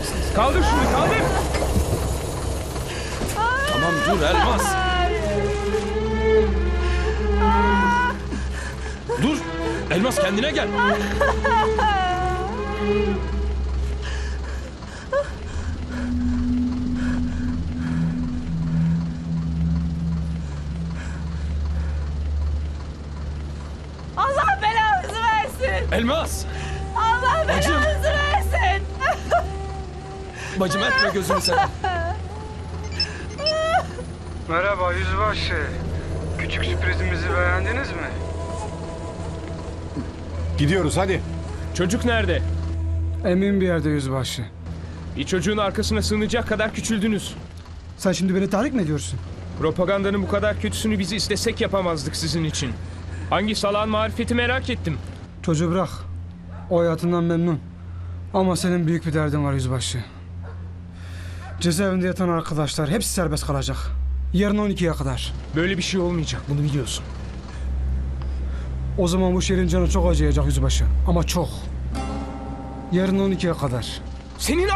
affedersiniz. Kaldır şunu kaldır. Tamam dur Elmas. Dur. Elmas kendine gel. Allah belanızı versin. Elmas. Allah belanızı. Bacım etme gözünü seveyim. Merhaba yüzbaşı. Küçük sürprizimizi beğendiniz mi? Gidiyoruz hadi. Çocuk nerede? Emin bir yerde yüzbaşı. Bir çocuğun arkasına sığınacak kadar küçüldünüz. Sen şimdi beni tahrik mi ediyorsun? Propagandanın bu kadar kötüsünü biz istesek yapamazdık sizin için. Hangi salağın marifeti merak ettim. Çocuğu bırak. O hayatından memnun. Ama senin büyük bir derdin var yüzbaşı. Cezaevinde yatan arkadaşlar hepsi serbest kalacak. Yarın 12'ye kadar. Böyle bir şey olmayacak bunu biliyorsun. O zaman bu şehrin canı çok acıyacak yüzbaşı. Ama çok. Yarın 12'ye kadar. Senin o...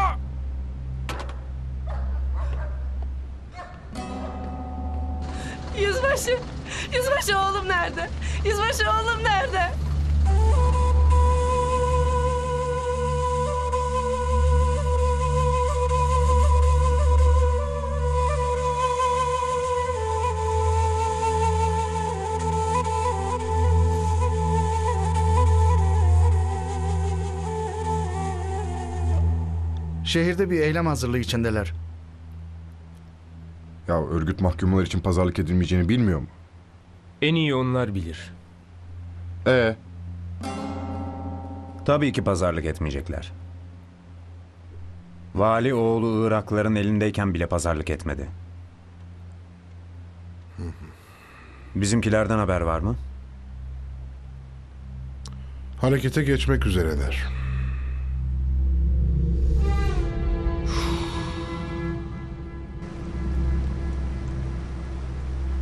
Yüzbaşı. Yüzbaşı oğlum nerede? Yüzbaşı oğlum nerede? Şehirde bir eylem hazırlığı içindeler. Ya örgüt mahkumlar için pazarlık edilmeyeceğini bilmiyor mu? En iyi onlar bilir. Ee, Tabii ki pazarlık etmeyecekler. Vali oğlu Irakların elindeyken bile pazarlık etmedi. Bizimkilerden haber var mı? Harekete geçmek üzereler.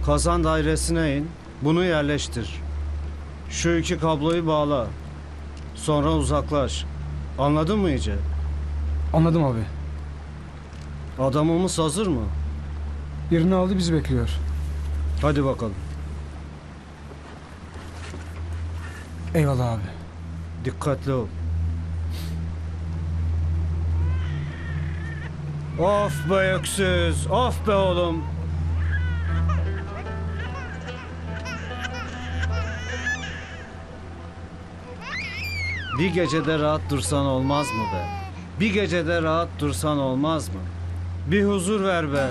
Kazan dairesine in. Bunu yerleştir. Şu iki kabloyu bağla. Sonra uzaklaş. Anladın mı iyice? Anladım abi. Adamımız hazır mı? Yerini aldı bizi bekliyor. Hadi bakalım. Eyvallah abi. Dikkatli ol. Of be öksüz. Of be oğlum. Bir gecede rahat dursan olmaz mı be? Bir gecede rahat dursan olmaz mı? Bir huzur ver be.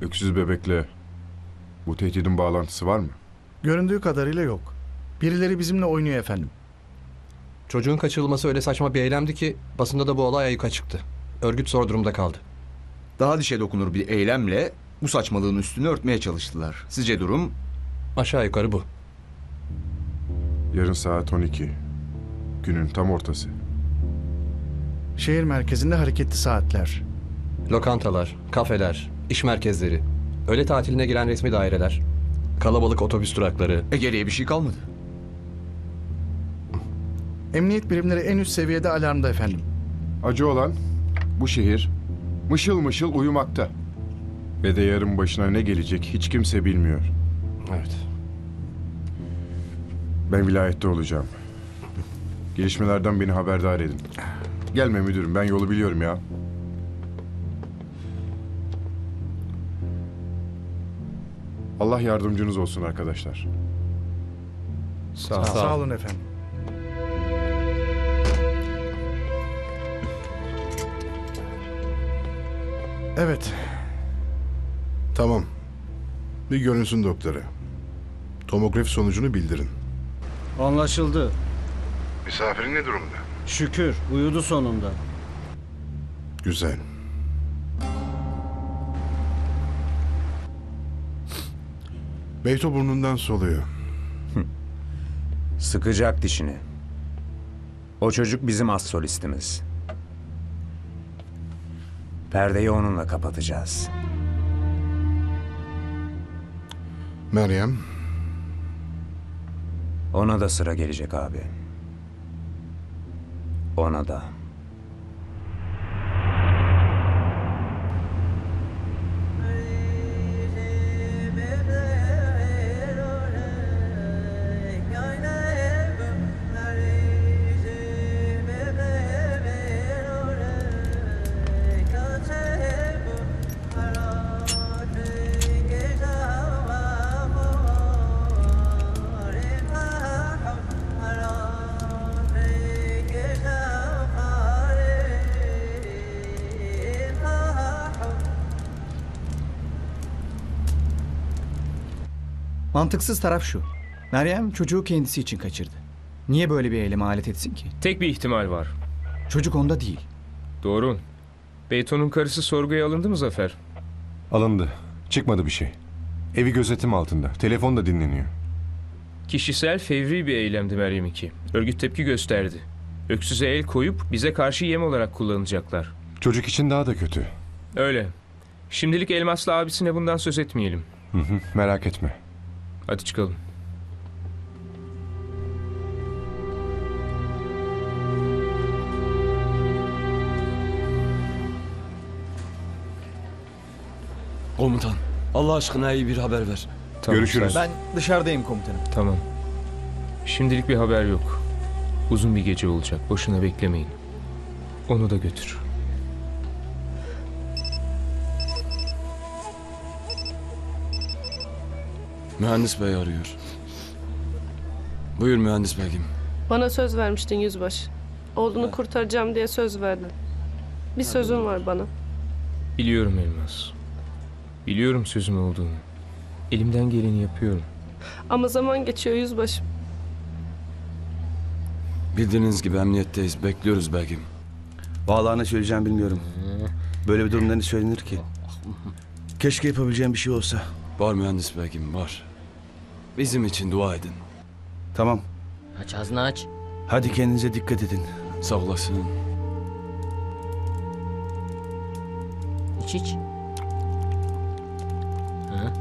öksüz bebekle bu tehdidin bağlantısı var mı? Göründüğü kadarıyla yok. Birileri bizimle oynuyor efendim. Çocuğun kaçırılması öyle saçma bir eylemdi ki basında da bu olay ayyuka çıktı. Örgüt zor durumda kaldı. Daha dişe dokunur bir eylemle bu saçmalığın üstünü örtmeye çalıştılar. Sizce durum? Aşağı yukarı bu. Yarın saat 12. Günün tam ortası. Şehir merkezinde hareketli saatler. Lokantalar, kafeler, iş merkezleri, öğle tatiline giren resmi daireler, kalabalık otobüs durakları, E geriye bir şey kalmadı. Emniyet birimleri en üst seviyede alarmda efendim. Acı olan bu şehir mışıl mışıl uyumakta. Ve de yarın başına ne gelecek hiç kimse bilmiyor. Evet. Ben vilayette olacağım. Gelişmelerden beni haberdar edin. Gelme müdürüm ben yolu biliyorum ya. Allah yardımcınız olsun arkadaşlar. Sağ ol. Sağ olun efendim. Evet. Tamam. Bir görünsün doktora. Tomografi sonucunu bildirin. Anlaşıldı. Misafirin ne durumda? Şükür uyudu sonunda. Güzel. Beyto burnundan soluyor. Sıkacak dişini. O çocuk bizim az solistimiz. Perdeyi onunla kapatacağız. Meryem, Ona da sıra gelecek abi. Ona da. Mantıksız taraf şu. Meryem çocuğu kendisi için kaçırdı. Niye böyle bir eyleme alet etsin ki? Tek bir ihtimal var. Çocuk onda değil. Doğru. Beyton'un karısı sorguya alındı mı Zafer? Alındı. Çıkmadı bir şey. Evi gözetim altında. Telefon da dinleniyor. Kişisel fevri bir eylemdi Meryem 2. Örgüt tepki gösterdi. Öksüze el koyup bize karşı yem olarak kullanacaklar. Çocuk için daha da kötü. Öyle. Şimdilik Elmas'la abisine bundan söz etmeyelim. Hı hı, merak etme. Hadi çıkalım. Komutan, Allah aşkına iyi bir haber ver. Tamam, Görüşürüz. Ben dışarıdayım komutanım. Tamam. Şimdilik bir haber yok. Uzun bir gece olacak. Boşuna beklemeyin. Onu da götür. Mühendis bey arıyor. Buyur mühendis beyim. Bana söz vermiştin yüzbaşı. Oğlunu kurtaracağım diye söz verdin. Bir sözün var bana. Biliyorum Elmas. Biliyorum sözüm olduğunu. Elimden geleni yapıyorum. Ama zaman geçiyor yüzbaşım. Bildiğiniz gibi emniyetteyiz. Bekliyoruz beyim. Vallahi ne söyleyeceğim bilmiyorum. Böyle bir durumda ne söylenir ki? Keşke yapabileceğim bir şey olsa. Var mühendis beyim var. Bizim için dua edin. Tamam. Aç ağzını aç. Hadi kendinize dikkat edin. Sağ olasın. İç iç. Ha?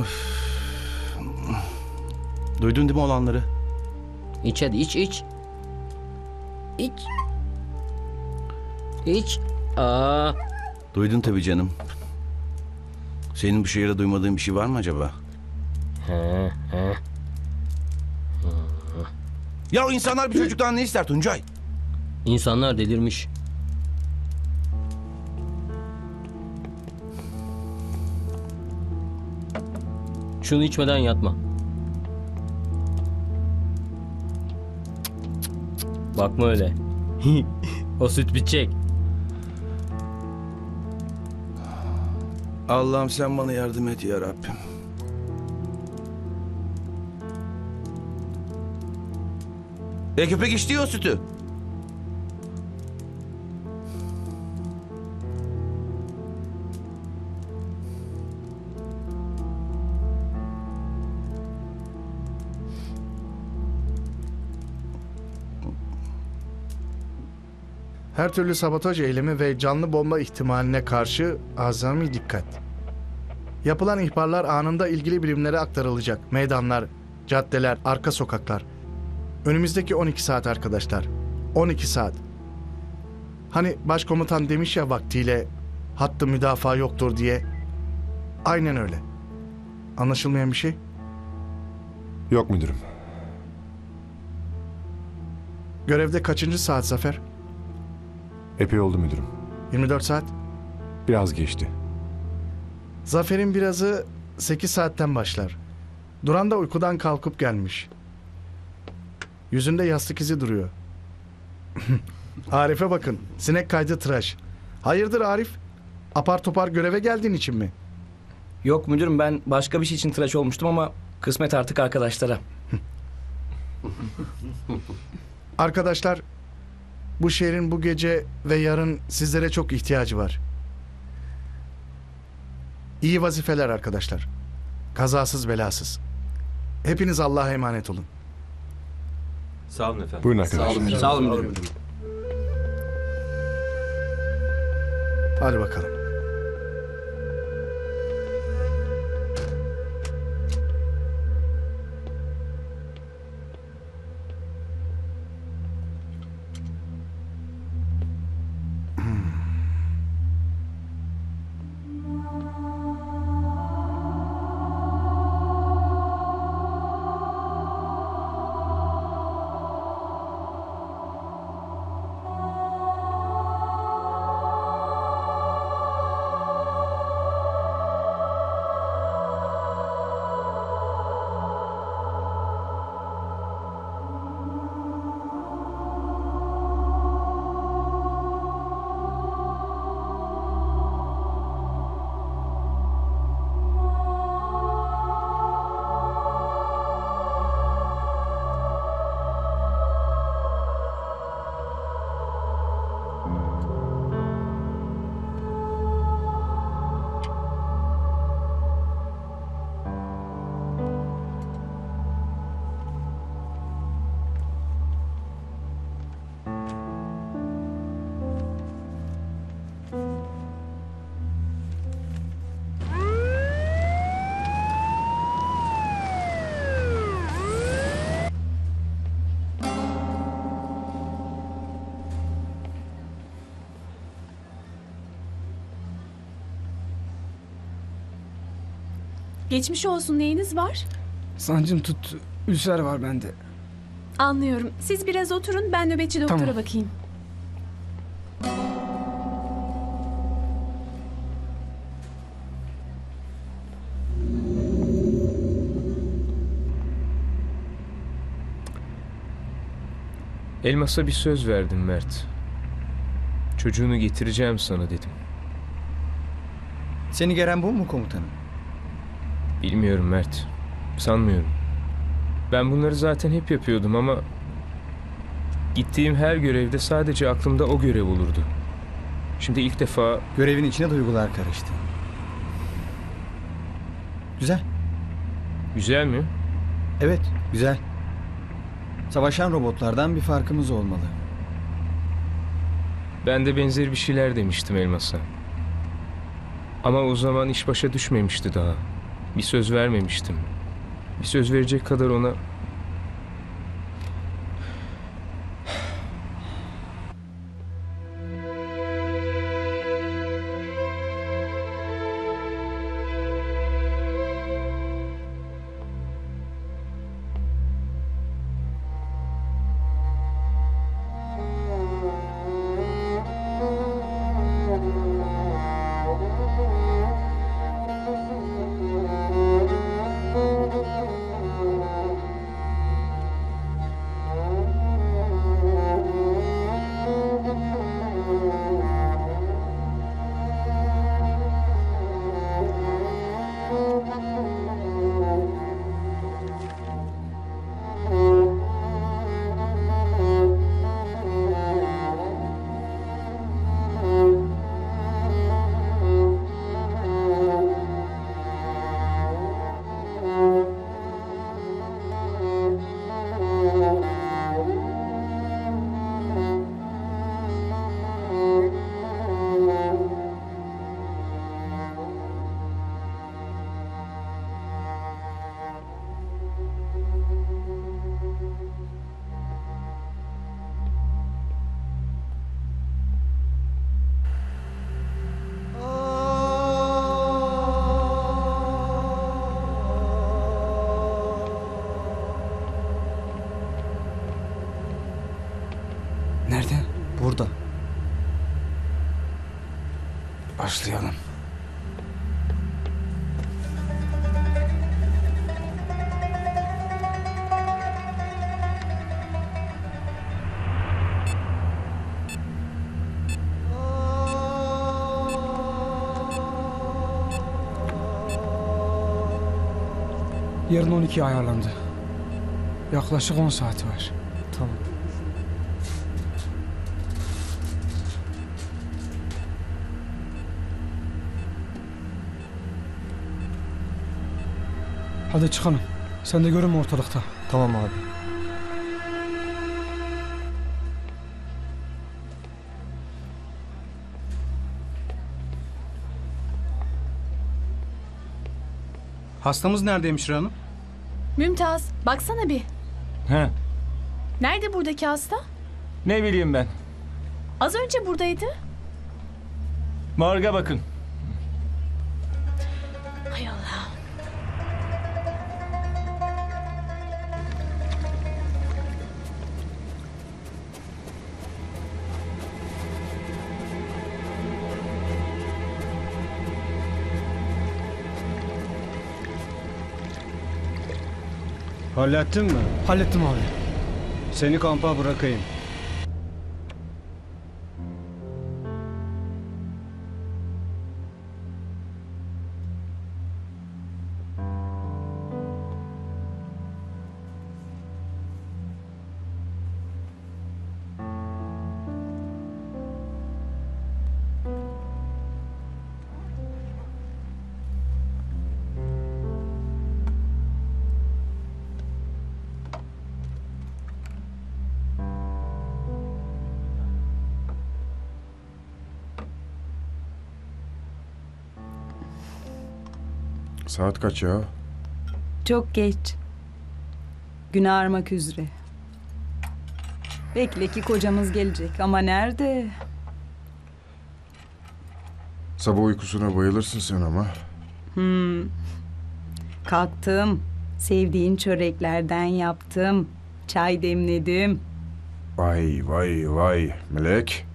Of. Duydun değil mi olanları? İç hadi iç iç. İç. İç. Aa. Duydun tabii canım. Senin bu şehirde duymadığın bir şey var mı acaba? He he. Ya insanlar bir çocuktan ne ister Tuncay? İnsanlar delirmiş. Şunu içmeden yatma. Bakma öyle. o süt bitecek. Allah'ım sen bana yardım et ya Rabbim. E köpek o sütü. Her türlü sabotaj eylemi ve canlı bomba ihtimaline karşı azami dikkat. Yapılan ihbarlar anında ilgili birimlere aktarılacak. Meydanlar, caddeler, arka sokaklar. Önümüzdeki 12 saat arkadaşlar. 12 saat. Hani başkomutan demiş ya vaktiyle hattı müdafaa yoktur diye. Aynen öyle. Anlaşılmayan bir şey? Yok müdürüm. Görevde kaçıncı saat Zafer? Epey oldu müdürüm. 24 saat. Biraz geçti. Zafer'in birazı 8 saatten başlar. Duran da uykudan kalkıp gelmiş. Yüzünde yastık izi duruyor. Arif'e bakın. Sinek kaydı tıraş. Hayırdır Arif? Apar topar göreve geldiğin için mi? Yok müdürüm ben başka bir şey için tıraş olmuştum ama kısmet artık arkadaşlara. Arkadaşlar, bu şehrin bu gece ve yarın sizlere çok ihtiyacı var. İyi vazifeler arkadaşlar. Kazasız belasız. Hepiniz Allah'a emanet olun. Sağ olun efendim. Buyurun arkadaşlar. Sağ olun müdürüm. Hadi bakalım. Geçmiş olsun neyiniz var? Sancım tut. Ülser var bende. Anlıyorum. Siz biraz oturun ben nöbetçi doktora Tamam. bakayım. Elmas'a bir söz verdim Mert. Çocuğunu getireceğim sana dedim. Seni gelen bu mu komutanım? Bilmiyorum Mert. Sanmıyorum. Ben bunları zaten hep yapıyordum ama... Gittiğim her görevde sadece aklımda o görev olurdu. Şimdi ilk defa Görevin içine duygular karıştı. Güzel. güzel mi? Evet, güzel. Savaşan robotlardan bir farkımız olmalı. Ben de benzer bir şeyler demiştim Elmas'a. Ama o zaman iş başa düşmemişti daha. Bir söz vermemiştim. Bir söz verecek kadar ona Yarın 12'ye ayarlandı. Yaklaşık 10 saati var. Tamam. Hadi çıkalım. Sen de görünme ortalıkta. Tamam abi. Hastamız nerede hemşire hanım? Mümtaz baksana bir. He, Nerede buradaki hasta? ne bileyim ben. Az önce buradaydı. Morga bakın. Hallettin mi? Hallettim abi. Seni kampa bırakayım. Saat kaç ya? Çok geç. Gün ağarmak üzere. Bekle ki kocamız gelecek ama nerede? Sabah uykusuna bayılırsın sen ama. Hmm. Kalktım. Sevdiğin çöreklerden yaptım. Çay demledim. Vay vay vay Melek.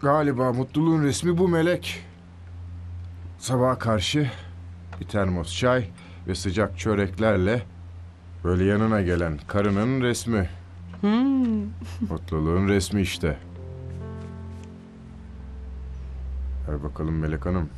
Galiba mutluluğun resmi bu Melek. Sabaha karşı bir termos çay ve sıcak çöreklerle böyle yanına gelen karının resmi. Hmm. Mutluluğun resmi işte. Ver bakalım Melek Hanım.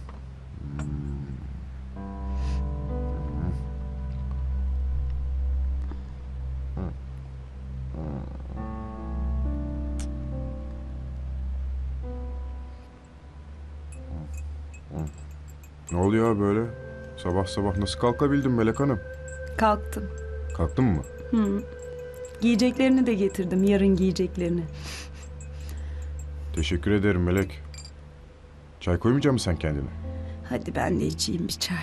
Oluyor böyle? Sabah sabah nasıl kalkabildin Melek Hanım? Kalktım. Kalktın mı? Hı. Giyeceklerini de getirdim. Yarın giyeceklerini. Teşekkür ederim Melek. Çay koymayacak mısın sen kendine? Hadi ben de içeyim bir çay.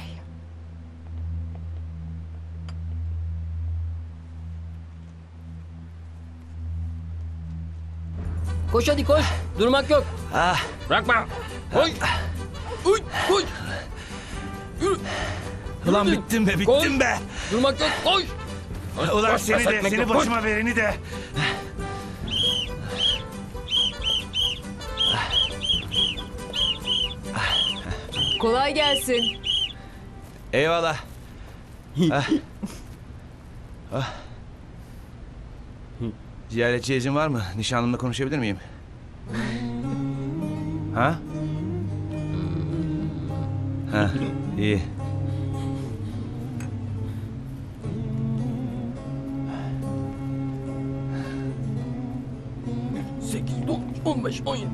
Koş hadi koş. Durmak yok. Ah. Bırakma. Koy. Uy, koy. Yürü. Ulan bittim be bittim Koy. be. Durmak yok. Koş. Ulan Koş, seni de seni yok, koş. başıma vereni de. Kolay gelsin. Eyvallah. ah. Ah. Ziyaretçi izin var mı? Nişanlımla konuşabilir miyim? Ha? Ha, iyi. Sekiz, dokuz, on beş, on yedi.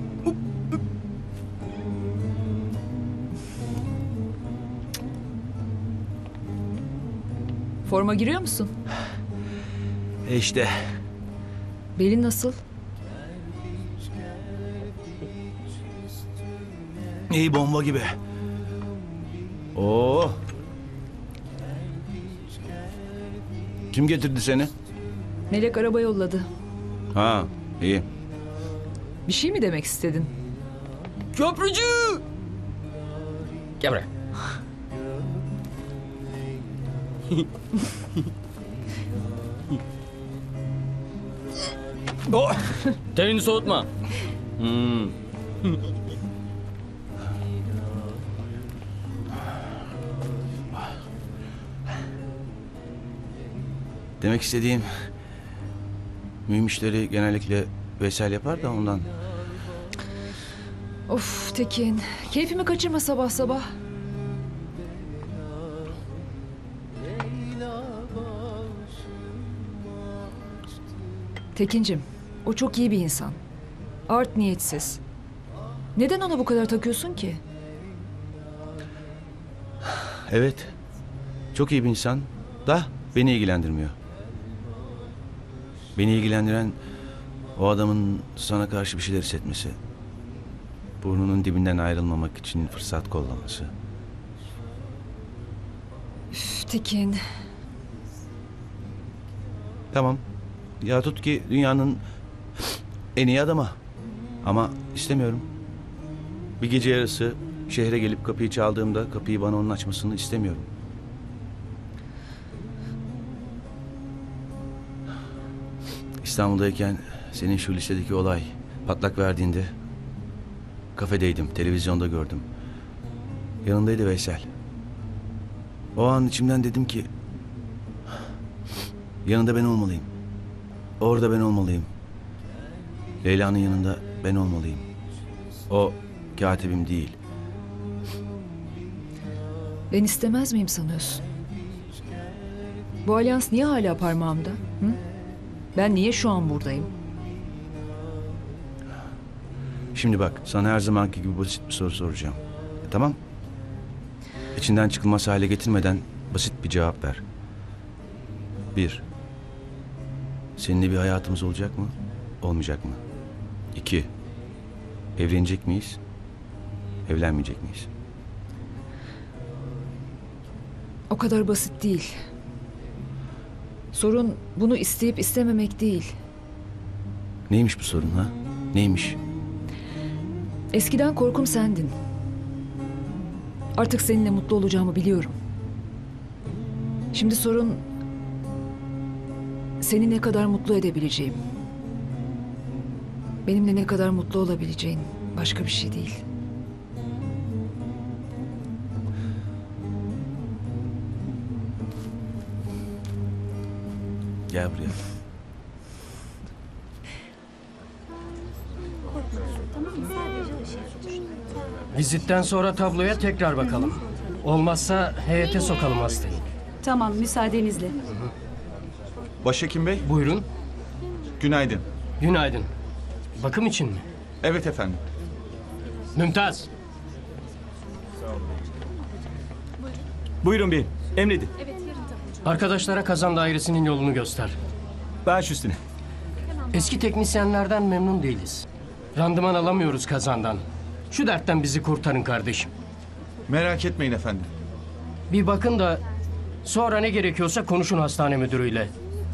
Forma giriyor musun? E işte. Belin nasıl? İyi bomba gibi. Oo. Kim getirdi seni? Melek araba yolladı. Ha, iyi. Bir şey mi demek istedin? Köprücü. Gel buraya. oh. Terini soğutma. Hmm. Demek istediğim... Mühim işleri genellikle Veysel yapar da ondan. Of Tekin. Keyfimi kaçırma sabah sabah. Tekincim, o çok iyi bir insan. Art niyetsiz. Neden ona bu kadar takıyorsun ki? Evet. Çok iyi bir insan. Da beni ilgilendirmiyor. Beni ilgilendiren o adamın sana karşı bir şeyler hissetmesi. Burnunun dibinden ayrılmamak için fırsat kollaması. Üf, Tekin. Tamam. Ya tut ki dünyanın en iyi adamı. Ama istemiyorum. Bir gece yarısı şehre gelip kapıyı çaldığımda kapıyı bana onun açmasını istemiyorum. İstanbul'dayken senin şu lisedeki olay patlak verdiğinde kafedeydim, televizyonda gördüm. Yanındaydı Veysel. O an içimden dedim ki yanında ben olmalıyım. Orada ben olmalıyım. Leyla'nın yanında ben olmalıyım. O katibim değil. Ben istemez miyim sanıyorsun? Bu alyans niye hala parmağımda? Hı? Ben niye şu an buradayım? Şimdi bak sana her zamanki gibi basit bir soru soracağım. E, tamam. İçinden çıkılmaz hale getirmeden basit bir cevap ver. Bir. Seninle bir hayatımız olacak mı? Olmayacak mı? İki. Evlenecek miyiz? Evlenmeyecek miyiz? O kadar basit değil. Sorun bunu isteyip istememek değil. Neymiş bu sorun ha? Neymiş? Eskiden korkum sendin. Artık seninle mutlu olacağımı biliyorum. Şimdi sorun seni ne kadar mutlu edebileceğim. Benimle ne kadar mutlu olabileceğin başka bir şey değil. Gel buraya. Vizitten sonra tabloya tekrar bakalım. Olmazsa heyete sokalım hastayı. Tamam müsaadenizle. Başhekim Bey. Buyurun. Günaydın. Günaydın. Bakım için mi? Evet efendim. Mümtaz. Buyurun beyim. Emredin. Arkadaşlara kazan dairesinin yolunu göster. Baş üstüne. Eski teknisyenlerden memnun değiliz. Randıman alamıyoruz kazandan. Şu dertten bizi kurtarın kardeşim. Merak etmeyin efendim. Bir bakın da sonra ne gerekiyorsa konuşun hastane müdürüyle.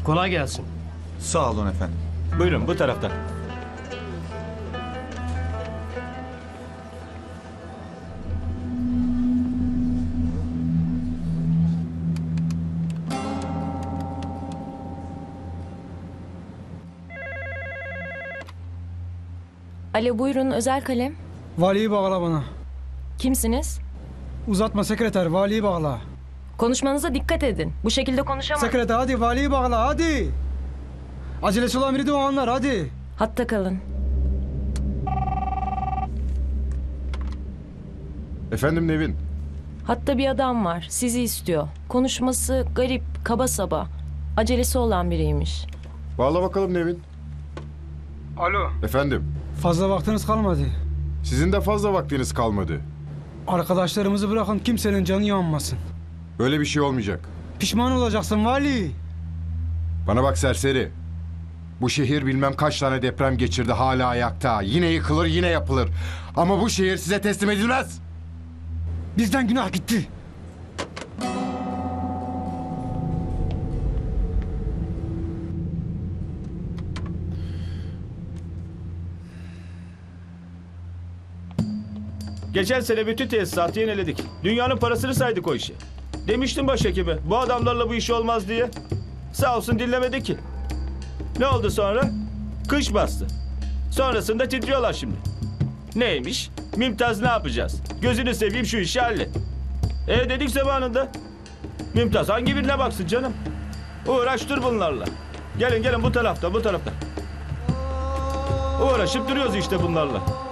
Kolay gelsin. Sağ olun efendim. Buyurun bu taraftan. Alo buyurun özel kalem. Valiyi bağla bana. Kimsiniz? Uzatma sekreter valiyi bağla. Konuşmanıza dikkat edin. Bu şekilde konuşamam. Sekreter hadi valiyi bağla hadi. Acelesi olan biri de o anlar hadi. Hatta kalın. Efendim Nevin. Hatta bir adam var. Sizi istiyor. Konuşması garip, kaba saba. Acelesi olan biriymiş. Bağla bakalım Nevin. Alo. Efendim. Fazla vaktiniz kalmadı. Sizin de fazla vaktiniz kalmadı. Arkadaşlarımızı bırakın kimsenin canı yanmasın. Böyle bir şey olmayacak. Pişman olacaksın vali. Bana bak serseri. Bu şehir bilmem kaç tane deprem geçirdi hala ayakta. Yine yıkılır yine yapılır. Ama bu şehir size teslim edilmez. Bizden günah gitti. Geçen sene bütün tesisatı yeniledik. Dünyanın parasını saydık o işi. Demiştim başhekime bu adamlarla bu iş olmaz diye. Sağ olsun dinlemedi ki. Ne oldu sonra? Kış bastı. Sonrasında titriyorlar şimdi. Neymiş? Mümtaz ne yapacağız? Gözünü seveyim şu işi hallet. E dedik zamanında. Mümtaz hangi birine baksın canım? Uğraş dur bunlarla. Gelin gelin bu tarafta bu tarafta. Uğraşıp duruyoruz işte bunlarla.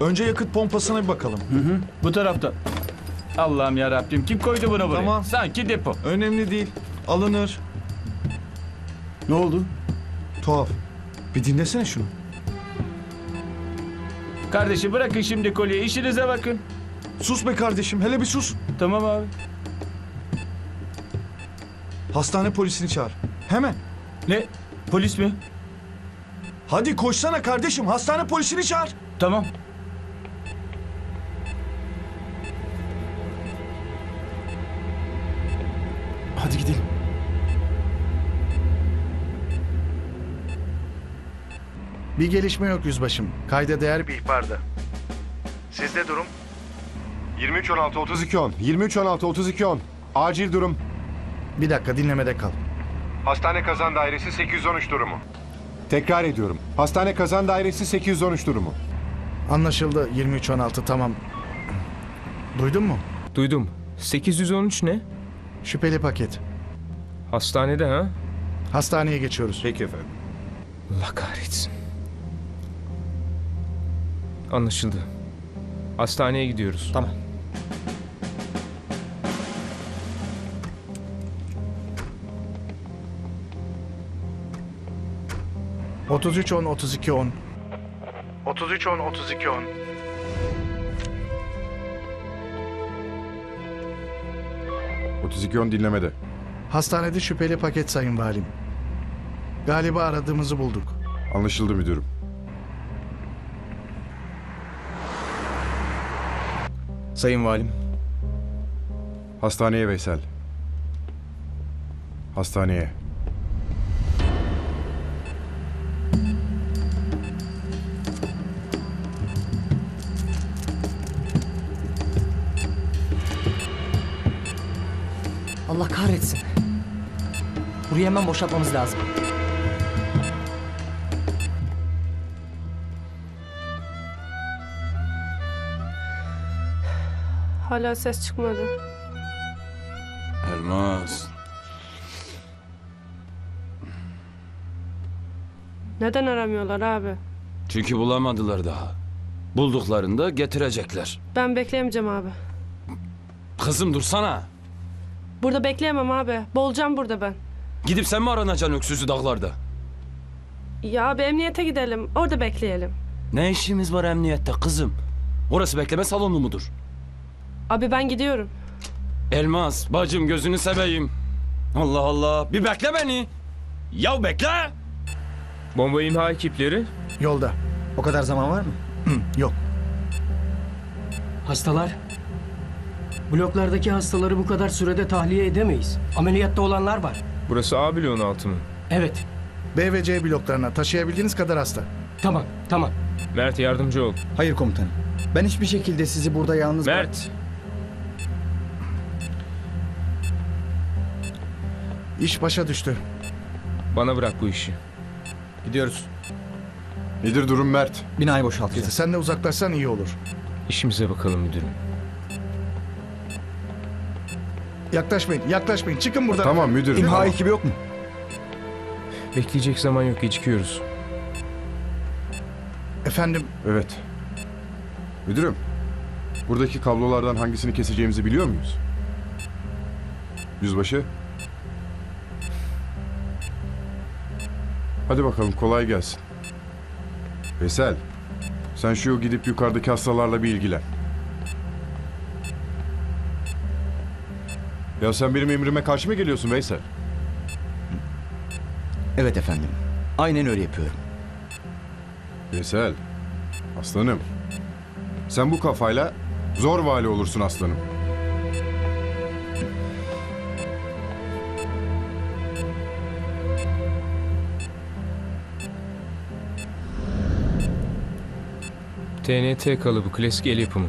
Önce yakıt pompasına bir bakalım. Bu tarafta. Allah'ım ya Rabbim kim koydu bunu buraya? Tamam. Sanki depo. Önemli değil. Alınır. Ne oldu? Tuhaf. Bir dinlesene şunu. Kardeşim bırakın şimdi kolyeyi işinize bakın. Sus be kardeşim. Hele bir sus. Tamam abi. Hastane polisini çağır. Hemen. Ne? Polis mi? Hadi koşsana kardeşim. Hastane polisini çağır. Tamam. Bir gelişme yok yüzbaşım. Kayda değer bir ihbarda. Sizde durum? 23 16 32 10. 23 16 32 10. Acil durum. Bir dakika dinlemede kal. Hastane kazan dairesi 813 durumu. Tekrar ediyorum. Hastane kazan dairesi 813 durumu. Anlaşıldı 2316 tamam. Duydun mu? Duydum. 813 ne? Şüpheli paket. Hastanede ha? Hastaneye geçiyoruz. Peki efendim. Allah kahretsin. Anlaşıldı. Hastaneye gidiyoruz. Tamam. Otuz üç on, otuz iki on. Otuz üç on, otuz iki on. on dinlemede. Hastanede şüpheli paket sayın valim. Galiba aradığımızı bulduk. Anlaşıldı müdürüm. Sayın Valim. Hastaneye Veysel. Hastaneye. Allah kahretsin. Burayı hemen boşaltmamız lazım. Hala ses çıkmadı. Elmas. Neden aramıyorlar abi? Çünkü bulamadılar daha. Bulduklarında getirecekler. Ben bekleyemeyeceğim abi. Kızım dursana. Burada bekleyemem abi. Bolcam burada ben. Gidip sen mi aranacaksın öksüzü dağlarda? Ya abi emniyete gidelim. Orada bekleyelim. Ne işimiz var emniyette kızım? Orası bekleme salonu mudur? Abi ben gidiyorum. Elmas, bacım gözünü seveyim. Allah Allah, bir bekle beni. Ya bekle. Bomba imha ekipleri Yolda. O kadar zaman var mı? Yok. Hastalar? Bloklardaki hastaları bu kadar sürede tahliye edemeyiz. Ameliyatta olanlar var. burası A bloğun altı mı? Evet. B ve C bloklarına taşıyabildiğiniz kadar hasta. Tamam, tamam. Mert yardımcı ol. Hayır komutanım. Ben hiçbir şekilde sizi burada yalnız Mert. İş başa düştü. Bana bırak bu işi. Gidiyoruz. Nedir durum Mert? Binayı boşaltacağız. Sen de uzaklaşsan iyi olur. İşimize bakalım müdürüm. Yaklaşmayın, yaklaşmayın. Çıkın buradan. Tamam müdürüm. İmha tamam. ekibi yok mu? Bekleyecek zaman yok gecikiyoruz. Efendim, Evet. Müdürüm. Buradaki kablolardan hangisini keseceğimizi biliyor muyuz? Yüzbaşı. Hadi bakalım kolay gelsin. Veysel. Sen şu gidip yukarıdaki hastalarla bir ilgilen. Ya sen benim emrime karşı mı geliyorsun Veysel? Evet efendim. Aynen öyle yapıyorum. Veysel. Aslanım. Sen bu kafayla zor vali olursun aslanım. TNT kalıbı klasik el yapımı.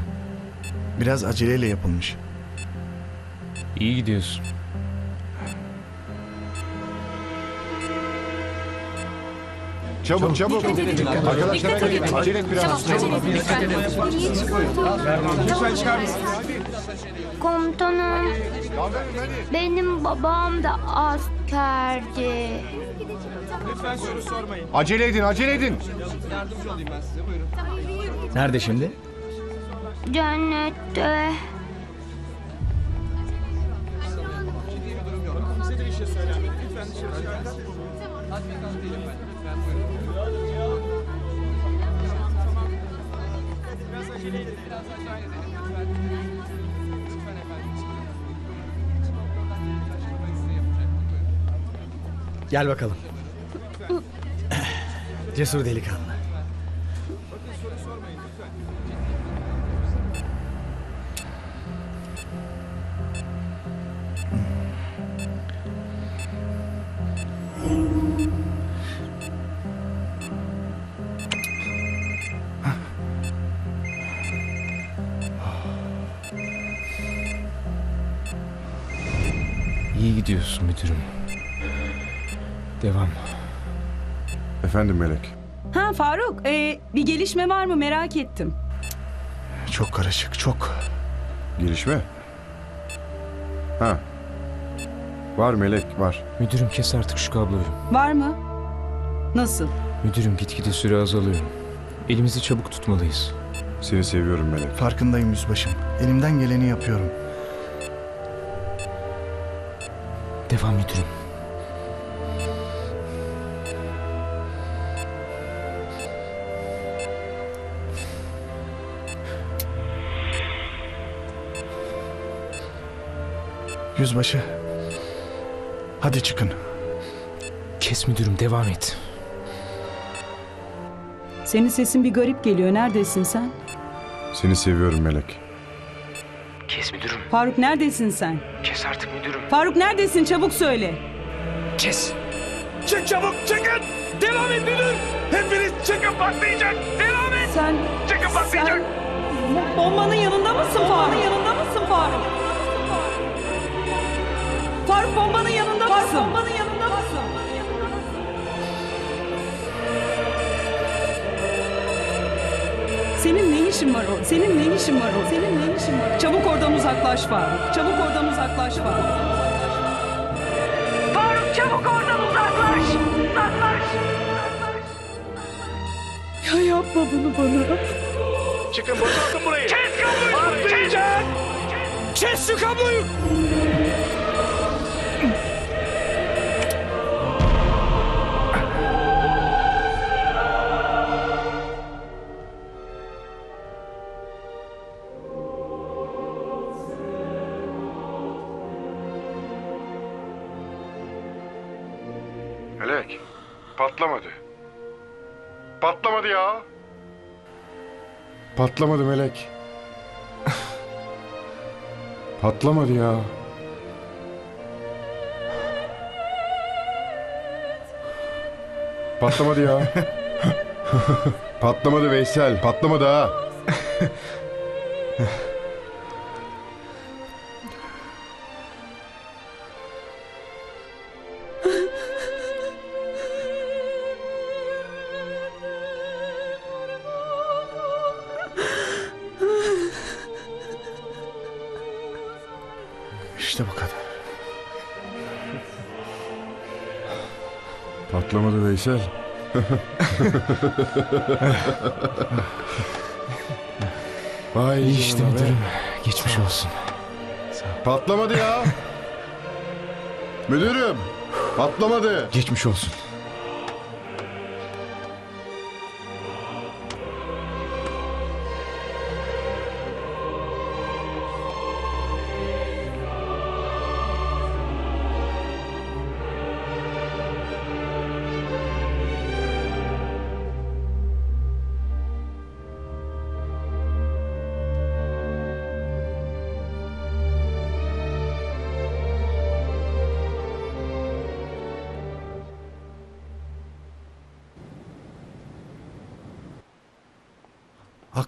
biraz aceleyle yapılmış. İyi gidiyorsun. Çabuk çabuk. Arkadaşlar hadi acele et biraz. Komutanım, benim babam da askerdi. Acele edin acele edin. Nerede şimdi? Cennette. Gel bakalım. Cesur delikanlı. Efendim Melek. Ha Faruk, ee, bir gelişme var mı merak ettim. Çok karışık, çok. Gelişme. Ha. Var Melek var. Müdürüm kes artık şu kabloyu. Var mı? Nasıl? Müdürüm gitgide süre azalıyor. Elimizi çabuk tutmalıyız. Seni seviyorum Melek. Farkındayım yüzbaşım. Elimden geleni yapıyorum. Devam müdürüm. Yüzbaşı. Hadi çıkın. Kes müdürüm devam et. Senin sesin bir garip geliyor. Neredesin sen? Seni seviyorum Melek. Kes müdürüm. Faruk neredesin sen? Kes artık müdürüm. Faruk neredesin? Çabuk söyle. Kes. Çık çabuk çıkın. Devam et müdür. Hepiniz çıkın patlayacak. Devam et. Sen... Çıkın patlayacak. Sen... Bombanın yanında mısın Faruk? yanında mısın Faruk? Faruk bombanın yanında mısın? Faruk bombanın yanında mısın? Senin ne işin var o? Senin ne işin var o? Senin ne işin var? Çabuk oradan uzaklaş Faruk. Çabuk oradan uzaklaş Faruk. Faruk çabuk oradan uzaklaş. Uzaklaş. Ya yapma bunu bana. Çıkın boşaltın burayı. Kes kabloyu. Patlayacak. Kes şu kabloyu. Patlamadı Melek. Patlamadı ya. Patlamadı ya. patlamadı Veysel, patlamadı ha. Veysel. Vay İyi işte canına be. müdürüm. Geçmiş olsun. Patlamadı ya. Müdürüm, patlamadı. Geçmiş olsun.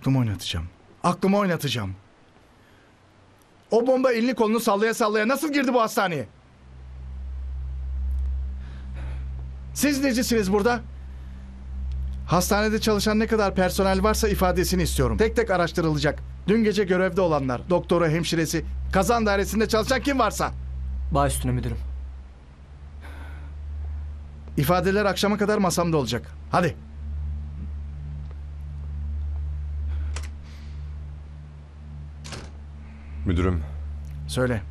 Aklımı oynatacağım. Aklımı oynatacağım. O bomba elini kolunu sallaya sallaya nasıl girdi bu hastaneye? Siz necisiniz burada? Hastanede çalışan ne kadar personel varsa ifadesini istiyorum. Tek tek araştırılacak. Dün gece görevde olanlar, doktoru, hemşiresi, kazan dairesinde çalışan kim varsa. Baş üstüne müdürüm. İfadeler akşama kadar masamda olacak. Hadi. Müdürüm, Söyle.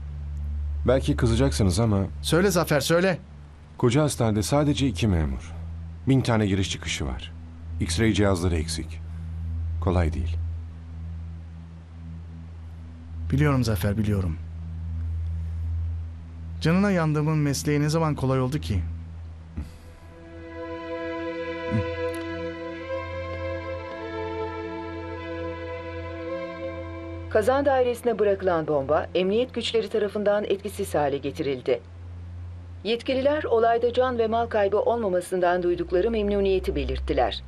belki kızacaksınız ama Söyle Zafer söyle. koca hastanede sadece iki memur. Bin tane giriş çıkışı var. X-ray cihazları eksik. Kolay değil. Biliyorum Zafer biliyorum. Canına yandığımın mesleği ne zaman kolay oldu ki? Kazan dairesine bırakılan bomba emniyet güçleri tarafından etkisiz hale getirildi. Yetkililer olayda can ve mal kaybı olmamasından duydukları memnuniyeti belirttiler.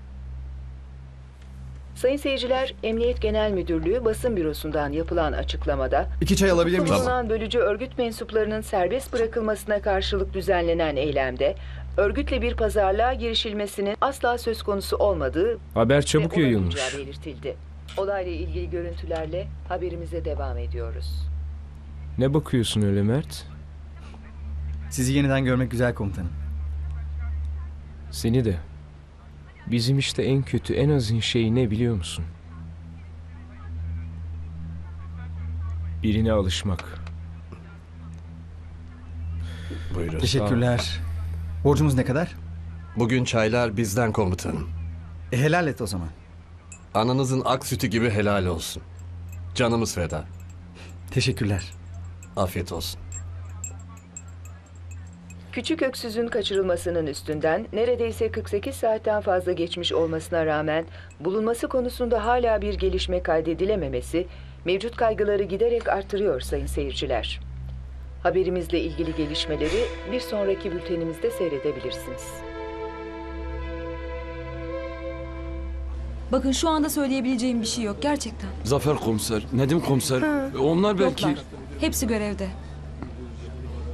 Sayın seyirciler, Emniyet Genel Müdürlüğü basın bürosundan yapılan açıklamada İki çay alabilir miyiz? bulunan bölücü örgüt mensuplarının serbest bırakılmasına karşılık düzenlenen eylemde örgütle bir pazarlığa girişilmesinin asla söz konusu olmadığı Haber ve çabuk yayılmış. belirtildi. Olayla ilgili görüntülerle haberimize devam ediyoruz. Ne bakıyorsun öyle Mert? Sizi yeniden görmek güzel komutanım. Seni de. Bizim işte en kötü, en azın şey ne biliyor musun? Birine alışmak. Buyurun. Teşekkürler. Borcumuz ne kadar? Bugün çaylar bizden komutanım. E, helal et o zaman. Ananızın ak sütü gibi helal olsun. Canımız feda. Teşekkürler. Afiyet olsun. Küçük öksüzün kaçırılmasının üstünden neredeyse 48 saatten fazla geçmiş olmasına rağmen bulunması konusunda hala bir gelişme kaydedilememesi mevcut kaygıları giderek artırıyor sayın seyirciler. Haberimizle ilgili gelişmeleri bir sonraki bültenimizde seyredebilirsiniz. Bakın şu anda söyleyebileceğim bir şey yok gerçekten. Zafer komiser, Nedim komiser. Onlar belki... Yoklar. Hepsi görevde.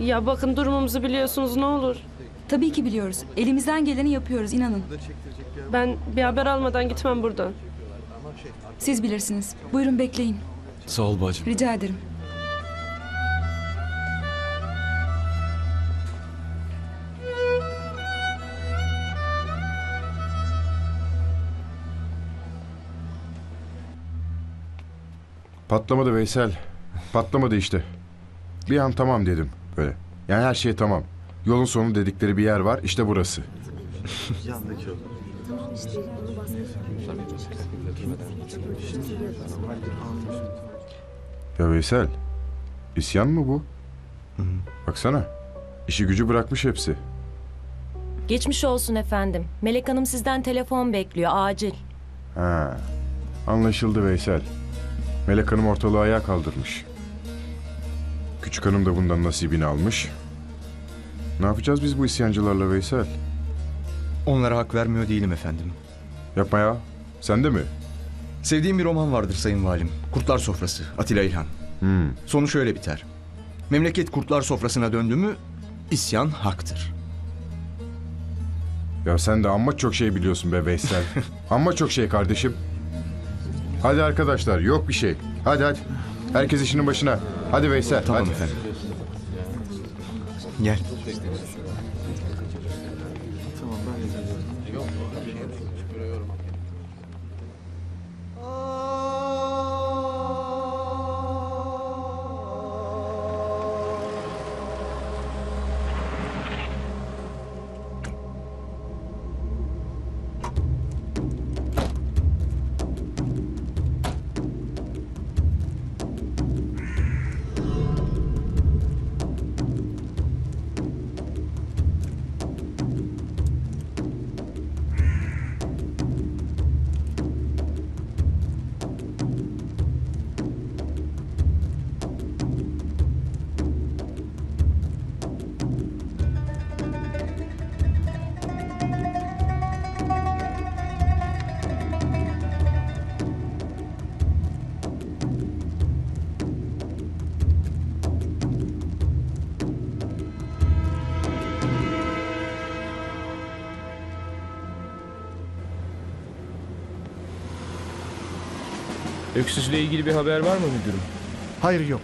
Ya bakın durumumuzu biliyorsunuz ne olur. Tabii ki biliyoruz. Elimizden geleni yapıyoruz inanın. Ben bir haber almadan gitmem buradan. Siz bilirsiniz. Buyurun bekleyin. Sağ ol bacım. Rica ederim. Patlamadı Veysel. Patlamadı işte. Bir an tamam dedim böyle. Yani her şey tamam. Yolun sonu dedikleri bir yer var. İşte burası. Ya Veysel. isyan mı bu? Baksana. İşi gücü bırakmış hepsi. Geçmiş olsun efendim. Melek Hanım sizden telefon bekliyor acil. Ha. Anlaşıldı Veysel. Melek Hanım ortalığı ayağa kaldırmış. Küçük hanım da bundan nasibini almış. Ne yapacağız biz bu isyancılarla Veysel? Onlara hak vermiyor değilim efendim. Yapma ya. Sen de mi? Sevdiğim bir roman vardır Sayın Valim. Kurtlar Sofrası, Atilla İlhan. Hmm. Sonu şöyle biter. Memleket kurtlar sofrasına döndü mü isyan haktır. Ya sen de amma çok şey biliyorsun be Veysel. amma çok şey kardeşim. Hadi arkadaşlar yok bir şey. Hadi hadi. Herkes işinin başına. Hadi Veysel. Tamam hadi. efendim. Gel. Öksüzle ilgili bir haber var mı müdürüm? Hayır yok.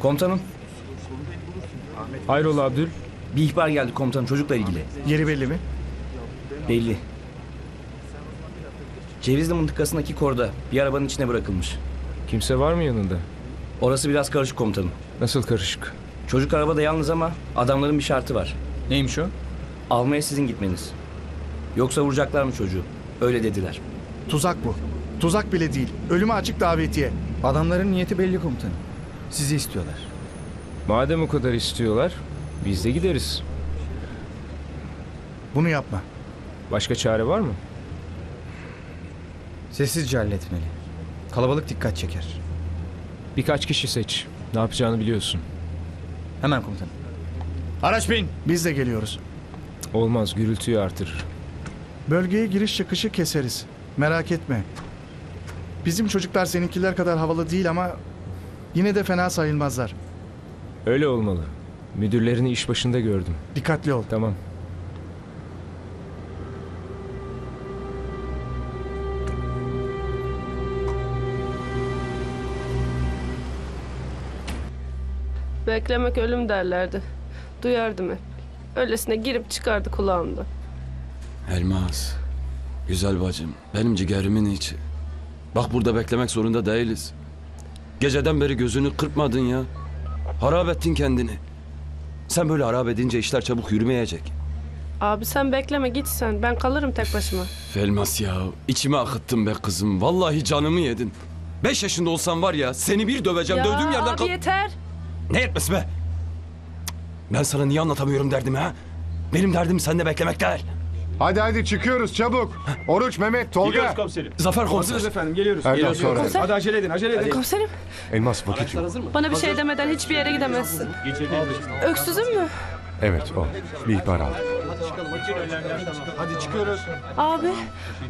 Komutanım Hayrola Abdül? bir ihbar geldi komutanım çocukla ilgili. Yeri belli mi? Belli. Cevizli mıntıkasındaki korda bir arabanın içine bırakılmış. Kimse var mı yanında? Orası biraz karışık komutanım. Nasıl karışık? Çocuk arabada yalnız ama adamların bir şartı var. Neymiş o? Almaya sizin gitmeniz. Yoksa vuracaklar mı çocuğu? Öyle dediler. Tuzak bu. Tuzak bile değil. Ölüme açık davetiye. Adamların niyeti belli komutanım. Sizi istiyorlar. Madem o kadar istiyorlar, biz de gideriz. Bunu yapma. Başka çare var mı? Sessizce halletmeli. Kalabalık dikkat çeker. Birkaç kişi seç. Ne yapacağını biliyorsun. Hemen komutanım. Araç bin. Biz de geliyoruz. Olmaz, gürültüyü artırır. Bölgeye giriş çıkışı keseriz. Merak etme. Bizim çocuklar seninkiler kadar havalı değil ama yine de fena sayılmazlar. Öyle olmalı. Müdürlerini iş başında gördüm. Dikkatli ol. Tamam. Beklemek ölüm derlerdi. Duyardım hep. Öylesine girip çıkardı kulağımda. Elmas. Güzel bacım. Benim ciğerimin içi. Bak burada beklemek zorunda değiliz. Geceden beri gözünü kırpmadın ya. Harap ettin kendini. Sen böyle harap edince işler çabuk yürümeyecek. Abi sen bekleme git sen. Ben kalırım tek başıma. Elmas ya. içime akıttın be kızım. Vallahi canımı yedin. Beş yaşında olsam var ya seni bir döveceğim. Dövdüğüm yerden abi kal... yeter. Ne yetmesi be? Ben sana niye anlatamıyorum derdimi ha? Benim derdim sende beklemek değil. Hadi hadi çıkıyoruz çabuk. Oruç, Mehmet, Tolga. komiserim. Zafer komiser. efendim geliyoruz. Erdal sonra. Komiser. Hadi acele edin acele edin. Komiserim Elmas vakit yok. bana bir şey demeden hiçbir yere gidemezsin. Öksüzün mü? Evet o. Bir ihbar aldım. Hadi çıkıyoruz. Abi.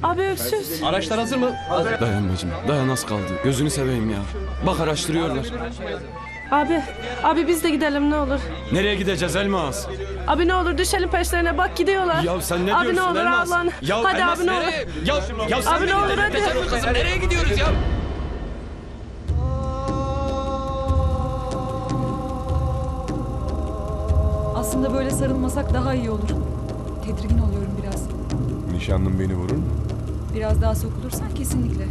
Abi öksüz. Araçlar hazır mı? Dayan bacım. Dayan az kaldı. Gözünü seveyim ya. Bak araştırıyorlar. Abi, abi biz de gidelim ne olur. Nereye gideceğiz Elmas? Abi ne olur düşelim peşlerine bak gidiyorlar. Ya sen ne abi diyorsun ne olur Elmas? Allah'ın. Ya hadi Elmas abi ne olur. nereye? Ya, ya sen Abi ne olur gidelim, hadi. peşin kızım, Nereye gidiyoruz ya? Aslında böyle sarılmasak daha iyi olur. Tedirgin oluyorum biraz. Nişanlım beni vurur mu? Biraz daha sokulursan kesinlikle.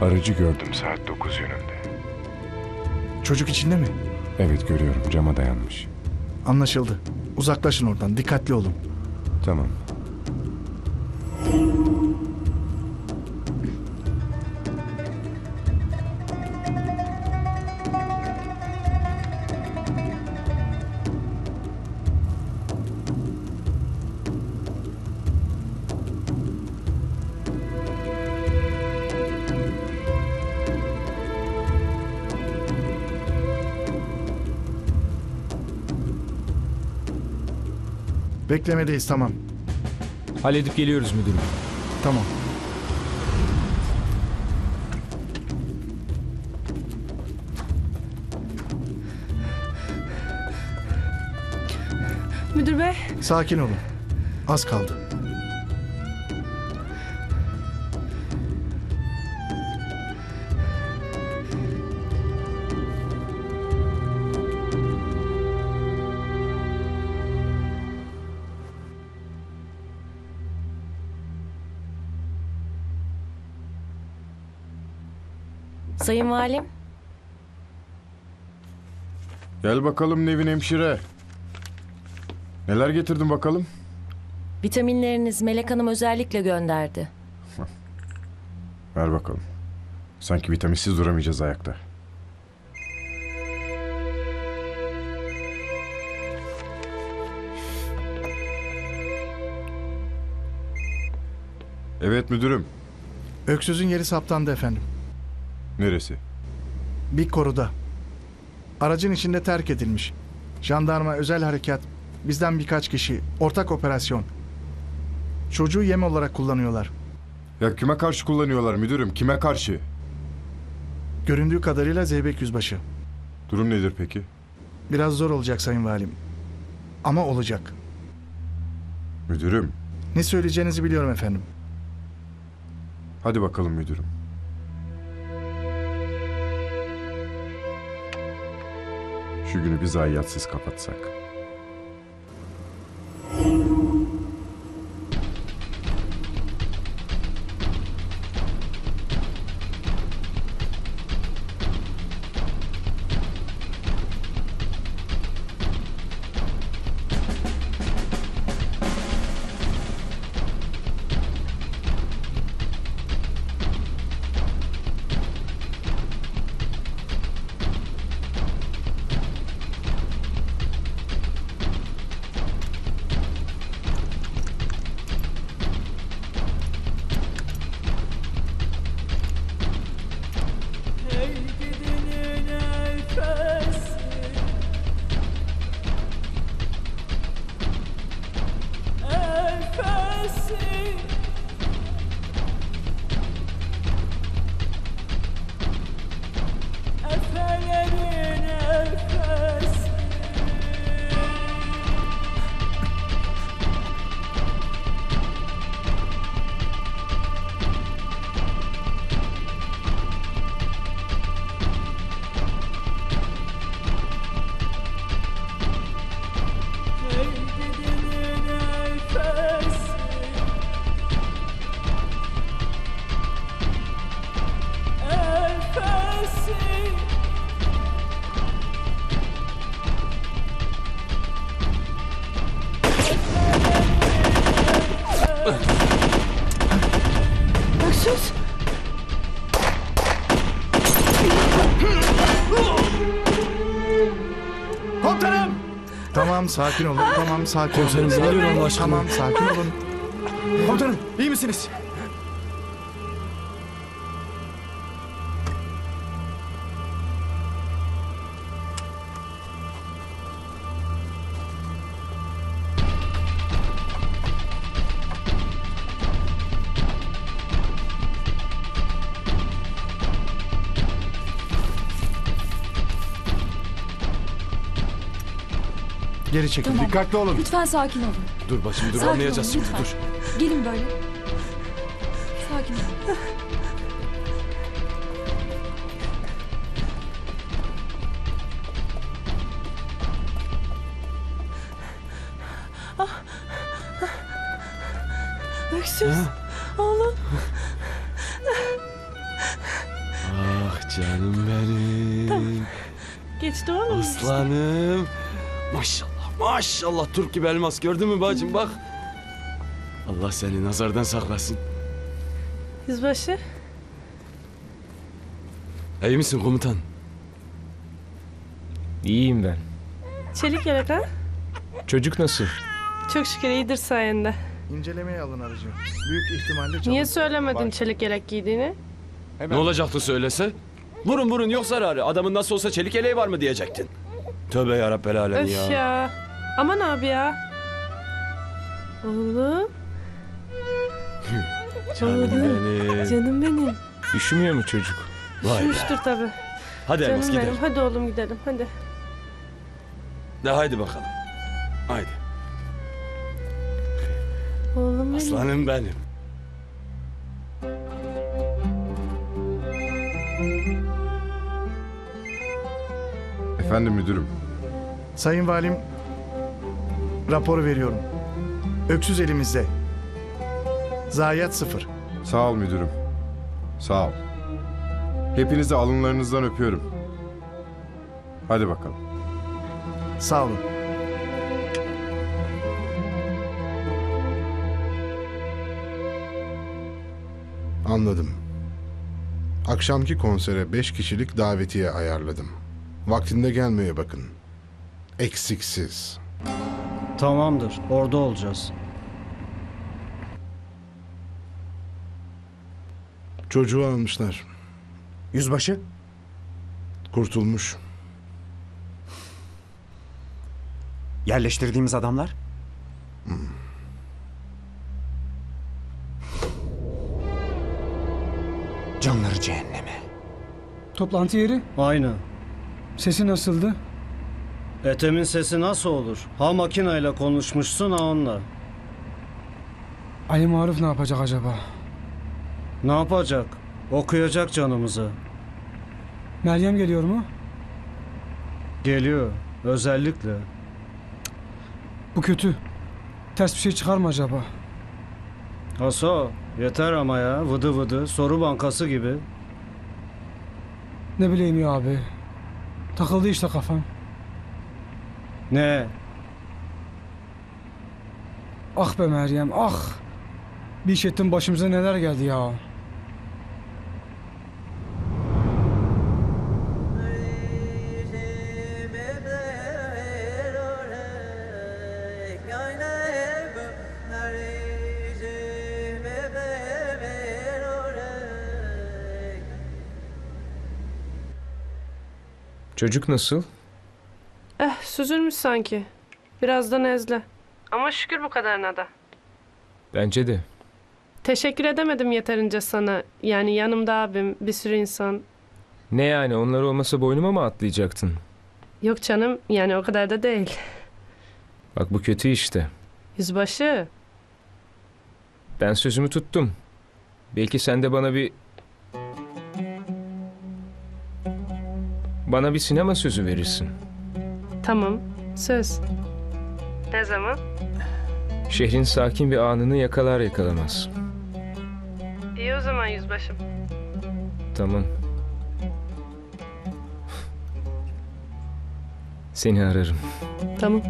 Aracı gördüm saat 9 yönünde. Çocuk içinde mi? Evet görüyorum cama dayanmış. Anlaşıldı. Uzaklaşın oradan. Dikkatli olun. Tamam. Beklemedeyiz tamam. Halledip geliyoruz müdürüm. Tamam. Müdür bey. Sakin olun. Az kaldı. Sayın Valim, Gel bakalım Nevin hemşire. Neler getirdin bakalım? vitaminleriniz Melek Hanım özellikle gönderdi. Ver bakalım. Sanki vitaminsiz duramayacağız ayakta. Evet müdürüm. Öksüzün yeri saptandı efendim. Neresi? Bir koruda. Aracın içinde terk edilmiş. Jandarma özel harekat, bizden birkaç kişi, ortak operasyon. Çocuğu yem olarak kullanıyorlar. Ya kime karşı kullanıyorlar müdürüm? Kime karşı? Göründüğü kadarıyla Zeybek Yüzbaşı. Durum nedir peki? Biraz zor olacak Sayın Valim. Ama olacak. Müdürüm. Ne söyleyeceğinizi biliyorum efendim. Hadi bakalım müdürüm. Günü bir zayiatsız kapatsak. Tamam sakin olun. Tamam sakin Komiserim, olun. ne oluyor Allah aşkına? Tamam sakin olun. Komutanım iyi misiniz? Geri çekil. Tamam. Dikkatli olun. Lütfen sakin olun. Dur bacım dur Sakin anlayacağız olun, şimdi lütfen. dur. Gelin böyle. Sakin olun. Öksüz. Oğlum. Ah canım benim. Geçti oğlum. Aslanım. Maşallah maşallah Türk gibi elmas gördün mü bacım bak. Allah seni nazardan saklasın. Yüzbaşı. İyi misin komutan? İyiyim ben. Çelik yelek ha? Çocuk nasıl? Çok şükür iyidir sayende. İncelemeye alın aracı. Büyük ihtimalle çalıntı. Niye söylemedin çelik yelek giydiğini? Ne olacaktı söylese? Vurun vurun yok zararı. Adamın nasıl olsa çelik eleği var mı diyecektin. Tövbe yarabbel alem Öf ya. ya. Aman abi ya. Oğlum. Canım Oğlum. benim. Canım benim. Üşümüyor mu çocuk? Vay be. Üşmüştür tabii. Hadi Canım Elmas benim. gidelim. Hadi oğlum gidelim. Hadi. De haydi bakalım. Haydi. Oğlum benim. Aslanım benim. Efendim müdürüm. Sayın Valim, raporu veriyorum. Öksüz elimizde. Zayiat sıfır. Sağ ol müdürüm. Sağ ol. Hepinizi alınlarınızdan öpüyorum. Hadi bakalım. Sağ olun. Anladım. Akşamki konsere beş kişilik davetiye ayarladım. Vaktinde gelmeye bakın. Eksiksiz. Tamamdır. Orada olacağız. Çocuğu almışlar. Yüzbaşı? Kurtulmuş. Yerleştirdiğimiz adamlar? Canları cehenneme. Toplantı yeri? Aynı. Sesi nasıldı? Ethem'in sesi nasıl olur? Ha makineyle konuşmuşsun ha onunla. Ali Maruf ne yapacak acaba? Ne yapacak? Okuyacak canımızı. Meryem geliyor mu? Geliyor. Özellikle. Bu kötü. Ters bir şey çıkar mı acaba? Haso yeter ama ya vıdı vıdı soru bankası gibi. Ne bileyim ya abi. Takıldı işte kafam. Ne? Ah be Meryem ah. Bir iş ettin başımıza neler geldi ya. Çocuk nasıl? Süzülmüş sanki. Biraz da nezle. Ama şükür bu kadarına da. Bence de. Teşekkür edemedim yeterince sana. Yani yanımda abim, bir sürü insan. Ne yani onlar olmasa boynuma mı atlayacaktın? Yok canım yani o kadar da değil. Bak bu kötü işte. Yüzbaşı. Ben sözümü tuttum. Belki sen de bana bir... Bana bir sinema sözü verirsin. Tamam. Söz. Ne zaman? Şehrin sakin bir anını yakalar yakalamaz. İyi o zaman yüzbaşım. Tamam. Seni ararım. Tamam.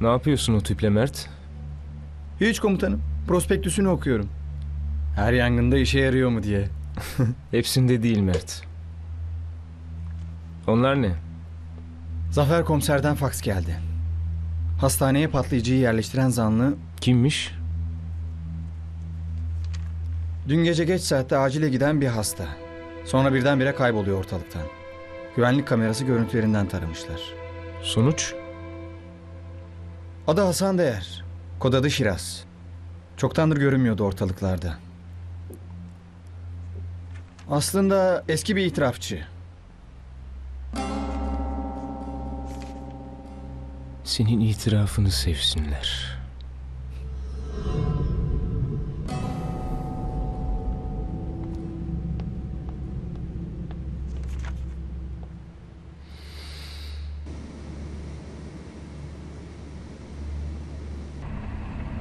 Ne yapıyorsun o tüple Mert? Hiç komutanım. Prospektüsünü okuyorum. Her yangında işe yarıyor mu diye. Hepsinde değil Mert. Onlar ne? Zafer komiserden faks geldi. Hastaneye patlayıcıyı yerleştiren zanlı... Kimmiş? Dün gece geç saatte acile giden bir hasta. Sonra birdenbire kayboluyor ortalıktan. Güvenlik kamerası görüntülerinden taramışlar. Sonuç? Adı Hasan Değer. Kod adı Şiraz. Çoktandır görünmüyordu ortalıklarda. Aslında eski bir itirafçı. Senin itirafını sevsinler.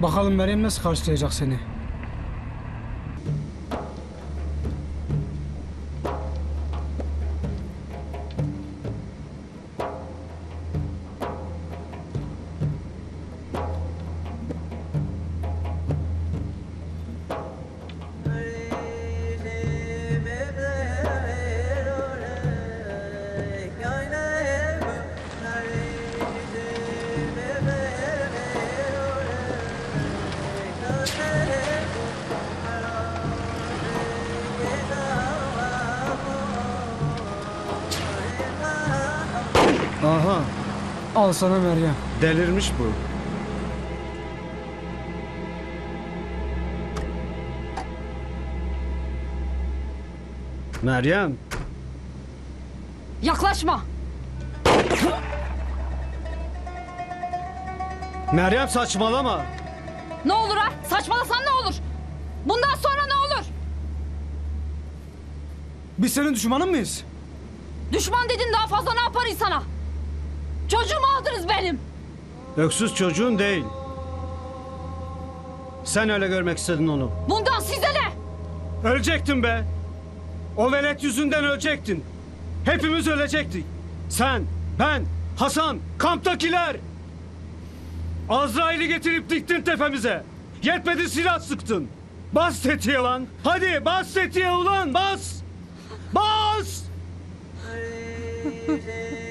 Bakalım Meryem nasıl karşılayacak seni? Al sana Meryem. Delirmiş bu. Meryem. Yaklaşma. Meryem saçmalama. Ne olur ha? Saçmalasan ne olur? Bundan sonra ne olur? Biz senin düşmanın mıyız? Düşman dedin daha fazla ne yaparız sana? Öksüz çocuğun değil. Sen öyle görmek istedin onu. Bundan size ne? Ölecektin be. O velet yüzünden ölecektin. Hepimiz ölecektik. Sen, ben, Hasan, kamptakiler. Azrail'i getirip diktin tepemize. Yetmedi silah sıktın. Bas tetiğe lan. Hadi bas tetiğe ulan bas. Bas.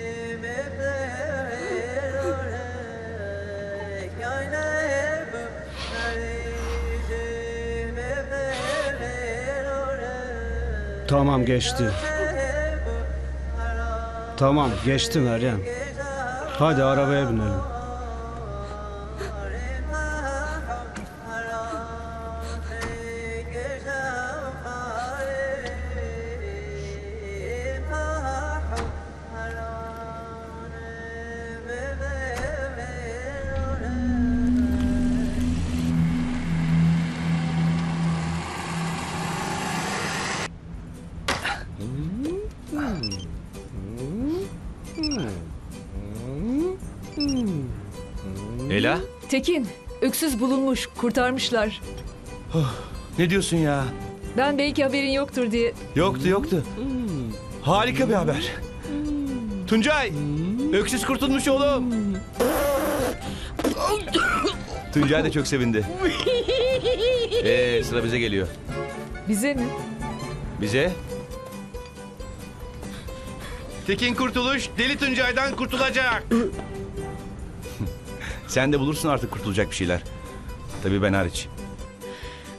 Tamam geçti. Tamam geçti Meryem. Hadi arabaya binelim. Ela? Tekin, öksüz bulunmuş, kurtarmışlar. Ne diyorsun ya? Ben belki haberin yoktur diye. Yoktu yoktu. Harika bir haber. Tuncay! Öksüz kurtulmuş oğlum. Tuncay da çok sevindi. Ee, sıra bize geliyor. Bize mi? Bize? Tekin Kurtuluş Deli Tuncay'dan kurtulacak. Sen de bulursun artık kurtulacak bir şeyler. Tabii ben hariç.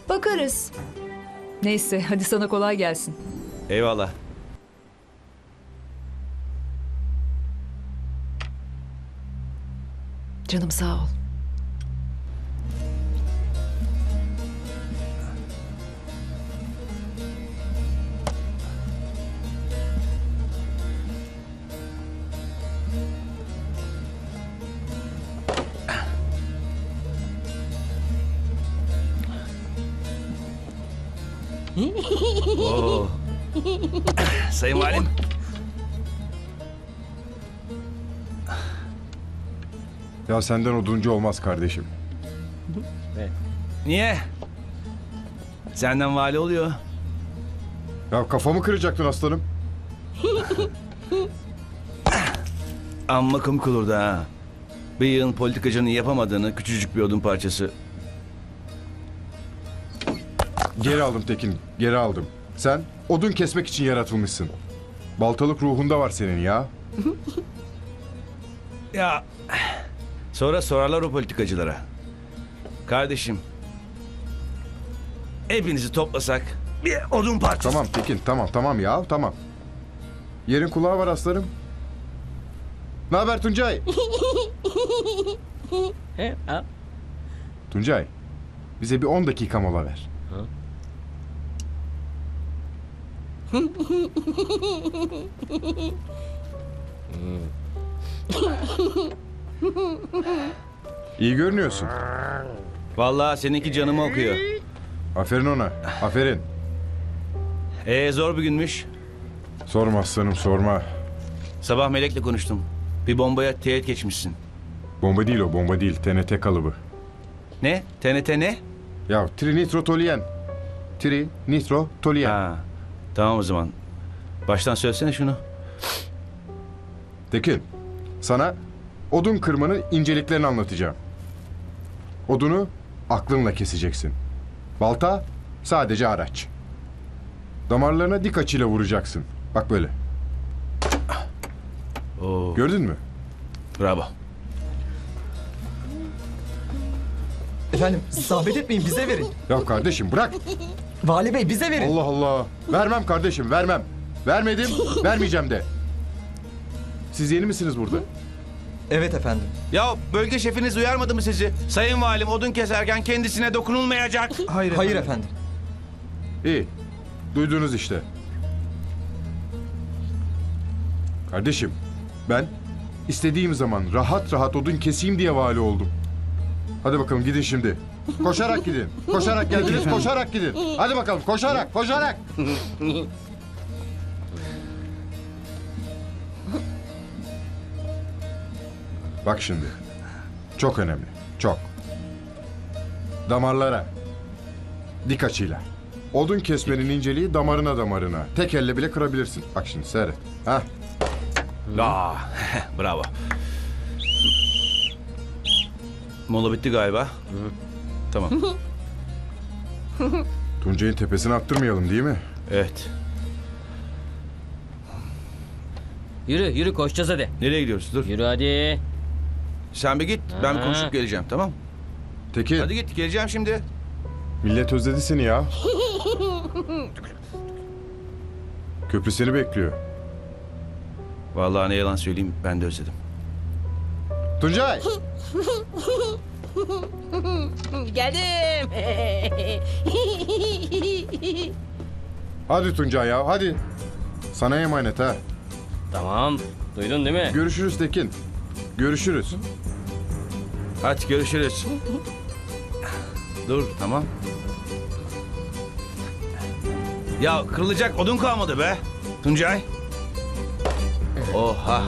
Bakarız. Neyse, hadi sana kolay gelsin. Eyvallah. Canım sağ ol. Ya senden oduncu olmaz kardeşim. Niye? Senden vali oluyor. Ya kafamı kıracaktın aslanım. Amma olurdu ha. Bir yığın politikacının yapamadığını küçücük bir odun parçası. Geri aldım Tekin, geri aldım. Sen odun kesmek için yaratılmışsın. Baltalık ruhunda var senin ya. Ya sonra sorarlar o politikacılara. Kardeşim. Hepinizi toplasak bir odun parçası. Tamam Tekin, tamam tamam ya, tamam. Yerin kulağı var aslanım. Ne haber Tuncay? Tuncay, bize bir 10 dakika mola ver. İyi görünüyorsun. Vallahi seninki canımı okuyor. Aferin ona. Aferin. Ee zor bir günmüş. Sorma aslanım sorma. Sabah Melek'le konuştum. Bir bombaya teğet geçmişsin. Bomba değil o bomba değil. TNT kalıbı. Ne? TNT ne? Ya trinitrotoluen. Tri, nitro, toluen. Ha, tamam o zaman. Baştan söylesene şunu. Tekin, sana odun kırmanın inceliklerini anlatacağım. Odunu aklınla keseceksin. Balta sadece araç. Damarlarına dik açıyla vuracaksın. Bak böyle. Oo. Gördün mü? Bravo. Efendim zahmet etmeyin bize verin. Ya kardeşim bırak. Vali Bey bize verin. Allah Allah. Vermem kardeşim vermem. Vermedim, vermeyeceğim de. Siz yeni misiniz burada? Evet efendim. Ya bölge şefiniz uyarmadı mı sizi? Sayın Valim odun keserken kendisine dokunulmayacak. Hayır, Hayır efendim. İyi. Duydunuz işte. Kardeşim, ben istediğim zaman rahat rahat odun keseyim diye vali oldum. Hadi bakalım gidin şimdi. Koşarak gidin. Koşarak geldiniz, koşarak gidin. Hadi bakalım koşarak, koşarak. Bak şimdi. Çok önemli. Çok. Damarlara. Dik açıyla. Odun kesmenin inceliği damarına damarına. Tek elle bile kırabilirsin. Bak şimdi seyret. Ha? Aa, bravo. Mola bitti galiba. Tamam. Tuncay'ın tepesine attırmayalım değil mi? Evet. Yürü yürü koşacağız hadi. Nereye gidiyoruz? Dur. Yürü hadi. Sen bir git. Ben bir konuşup geleceğim tamam Tekin. Hadi git geleceğim şimdi. Millet özledi seni ya. Köprü seni bekliyor. Vallahi ne yalan söyleyeyim ben de özledim. Tuncay! Geldim. Hadi Tuncay ya hadi. Sana emanet ha. tamam. Duydun değil mi? Görüşürüz Tekin. Görüşürüz. Hadi görüşürüz. Dur tamam. Ya kırılacak odun kalmadı be. Tuncay. Oha.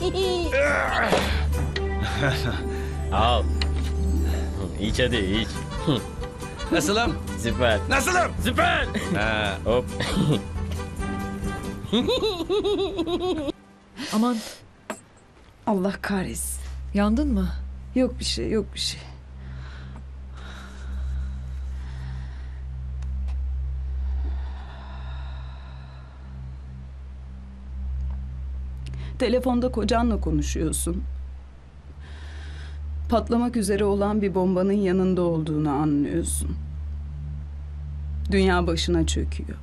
Al. İç hadi iç. Nasılım? Süper. Nasılım? Süper. Ha. Hop. Aman. Allah kahretsin. Yandın mı? Yok bir şey, yok bir şey. Telefonda kocanla konuşuyorsun. Patlamak üzere olan bir bombanın yanında olduğunu anlıyorsun. Dünya başına çöküyor.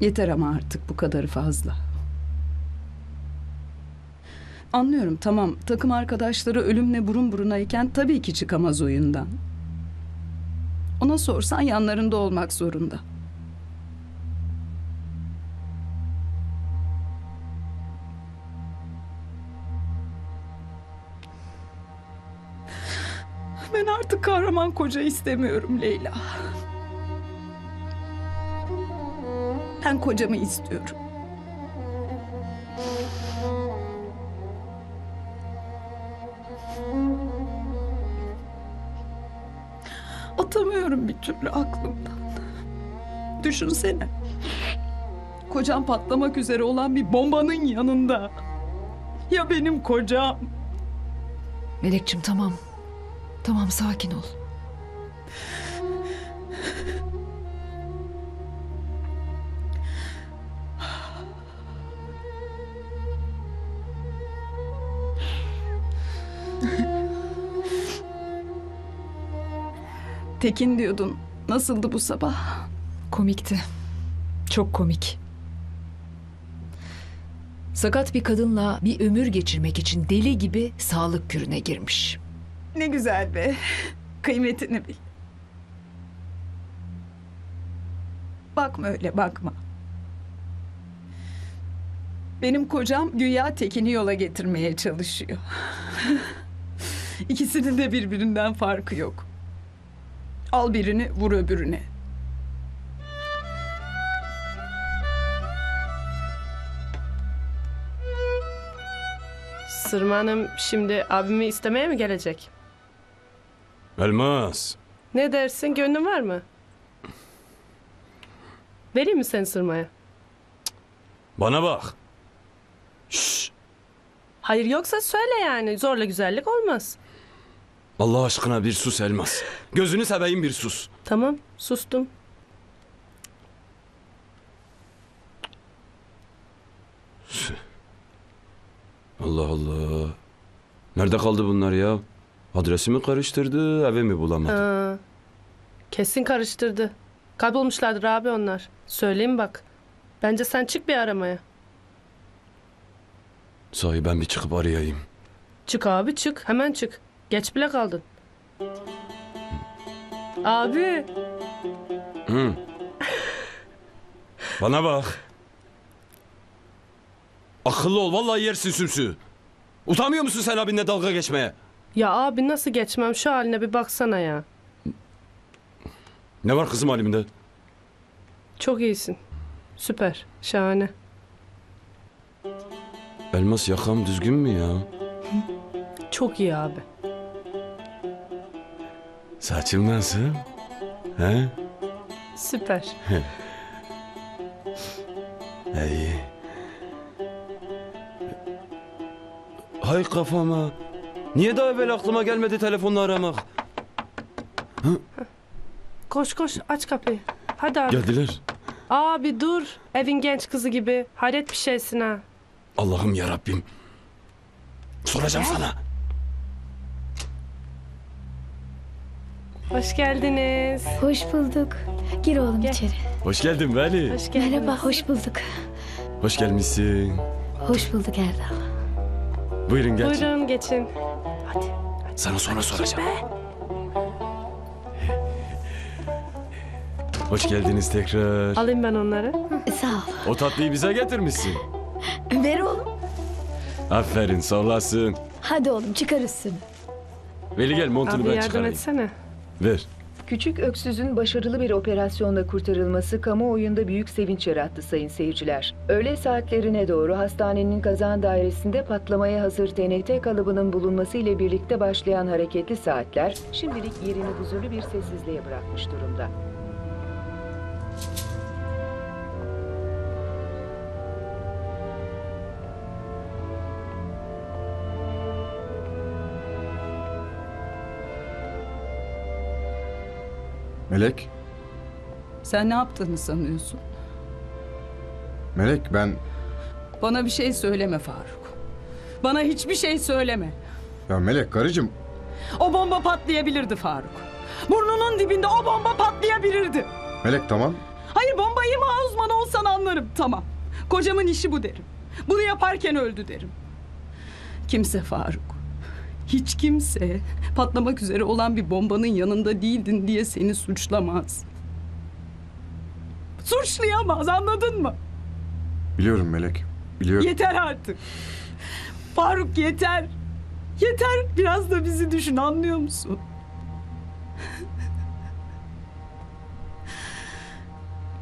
Yeter ama artık bu kadarı fazla. Anlıyorum tamam takım arkadaşları ölümle burun burunayken tabii ki çıkamaz oyundan. Ona sorsan yanlarında olmak zorunda. Ben artık kahraman koca istemiyorum Leyla. Ben kocamı istiyorum. Atamıyorum bir türlü aklımdan. Düşünsene. Kocam patlamak üzere olan bir bombanın yanında. Ya benim kocam? Melekçim tamam. Tamam sakin ol. Tekin diyordun. Nasıldı bu sabah? Komikti. Çok komik. Sakat bir kadınla bir ömür geçirmek için deli gibi sağlık kürüne girmiş. Ne güzel be. Kıymetini bil. Bakma öyle bakma. Benim kocam güya Tekin'i yola getirmeye çalışıyor. İkisinin de birbirinden farkı yok. Al birini vur öbürüne. Sırma Hanım şimdi abimi istemeye mi gelecek? Elmas. Ne dersin gönlün var mı? Vereyim mi seni Sırma'ya? Bana bak. Hayır yoksa söyle yani zorla güzellik olmaz. Allah aşkına bir sus Elmas. Gözünü seveyim bir sus. Tamam sustum. Allah Allah. Nerede kaldı bunlar ya? Adresi mi karıştırdı, evi mi bulamadı? Ha, kesin karıştırdı. Kaybolmuşlardır abi onlar. Söyleyeyim bak. Bence sen çık bir aramaya. Sahi ben bir çıkıp arayayım. Çık abi çık. Hemen çık. Geç bile kaldın. Abi. Hı. Bana bak. Akıllı ol vallahi yersin sümsü. Utanmıyor musun sen abinle dalga geçmeye? Ya abi nasıl geçmem şu haline bir baksana ya. Ne var kızım halimde? Çok iyisin. Süper. Şahane. Elmas yakam düzgün mü ya? Çok iyi abi. Saçım nasıl? He? Süper. İyi. Hay kafama. Niye daha evvel aklıma gelmedi telefonla aramak? Koş koş aç kapıyı. Hadi abi. Geldiler. Abi dur. Evin genç kızı gibi. Hayret bir şeysin ha. Allah'ım ya Rabbim. Soracağım sana. Hoş geldiniz. Hoş bulduk. Gir oğlum içeri. Hoş geldin Veli. Hoş geldiniz. Merhaba, hoş bulduk. Hoş gelmişsin. Hoş bulduk Erdal. Buyurun geç. Buyurun geçin. Sana sonra soracağım. Hoş geldiniz tekrar. Alayım ben onları. Sağ ol. O tatlıyı bize getirmişsin. Ver oğlum. Aferin sağ olasın. Hadi oğlum çıkar üstünü. Veli gel montunu Abi ben yardım çıkarayım. etsene. Ver. Küçük öksüzün başarılı bir operasyonla kurtarılması kamuoyunda büyük sevinç yarattı sayın seyirciler. Öğle saatlerine doğru hastanenin kazan dairesinde patlamaya hazır TNT kalıbının bulunması ile birlikte başlayan hareketli saatler şimdilik yerini huzurlu bir sessizliğe bırakmış durumda. Melek, Sen ne yaptığını sanıyorsun? Melek ben... Bana bir şey söyleme Faruk. Bana hiçbir şey söyleme. Ya Melek karıcığım O bomba patlayabilirdi Faruk. Burnunun dibinde o bomba patlayabilirdi. Melek tamam. Hayır bomba imha uzmanı olsan anlarım. Tamam. Kocamın işi bu derim. Bunu yaparken öldü derim. Kimse Faruk. Hiç kimse patlamak üzere olan bir bombanın yanında değildin diye seni suçlamaz. Suçlayamaz anladın mı? Biliyorum Melek. Biliyorum. Yeter artık. Faruk yeter. Yeter biraz da bizi düşün anlıyor musun?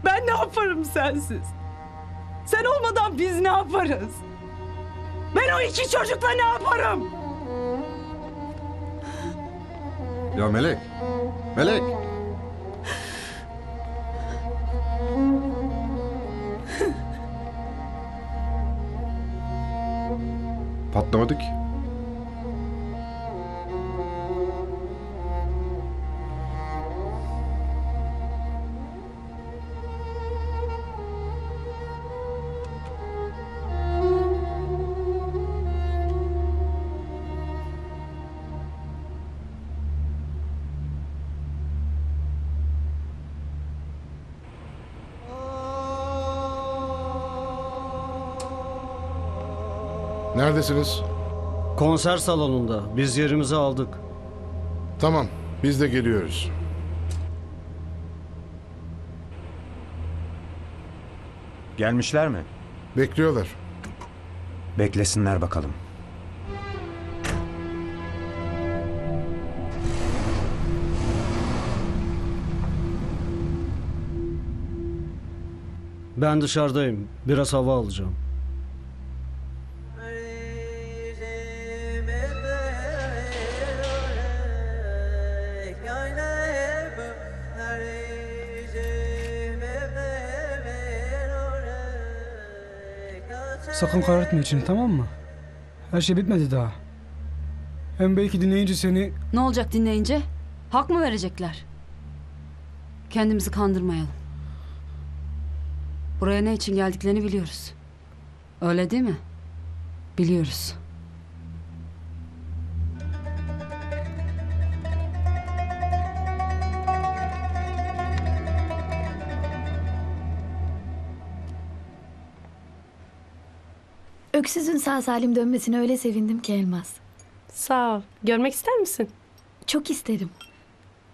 Ben ne yaparım sensiz? Sen olmadan biz ne yaparız? Ben o iki çocukla ne yaparım? Ya Melek. Melek. Patlamadı ki. Neredesiniz? Konser salonunda. Biz yerimizi aldık. Tamam, biz de geliyoruz. Gelmişler mi? Bekliyorlar. Beklesinler bakalım. Ben dışarıdayım. Biraz hava alacağım. Sakın karartma içini tamam mı? Her şey bitmedi daha. Hem belki dinleyince seni Ne olacak dinleyince? Hak mı verecekler? Kendimizi kandırmayalım. Buraya ne için geldiklerini biliyoruz. Öyle değil mi? Biliyoruz. Öksüzün sağ salim dönmesine öyle sevindim ki Elmas. Sağ ol. Görmek ister misin? Çok isterim.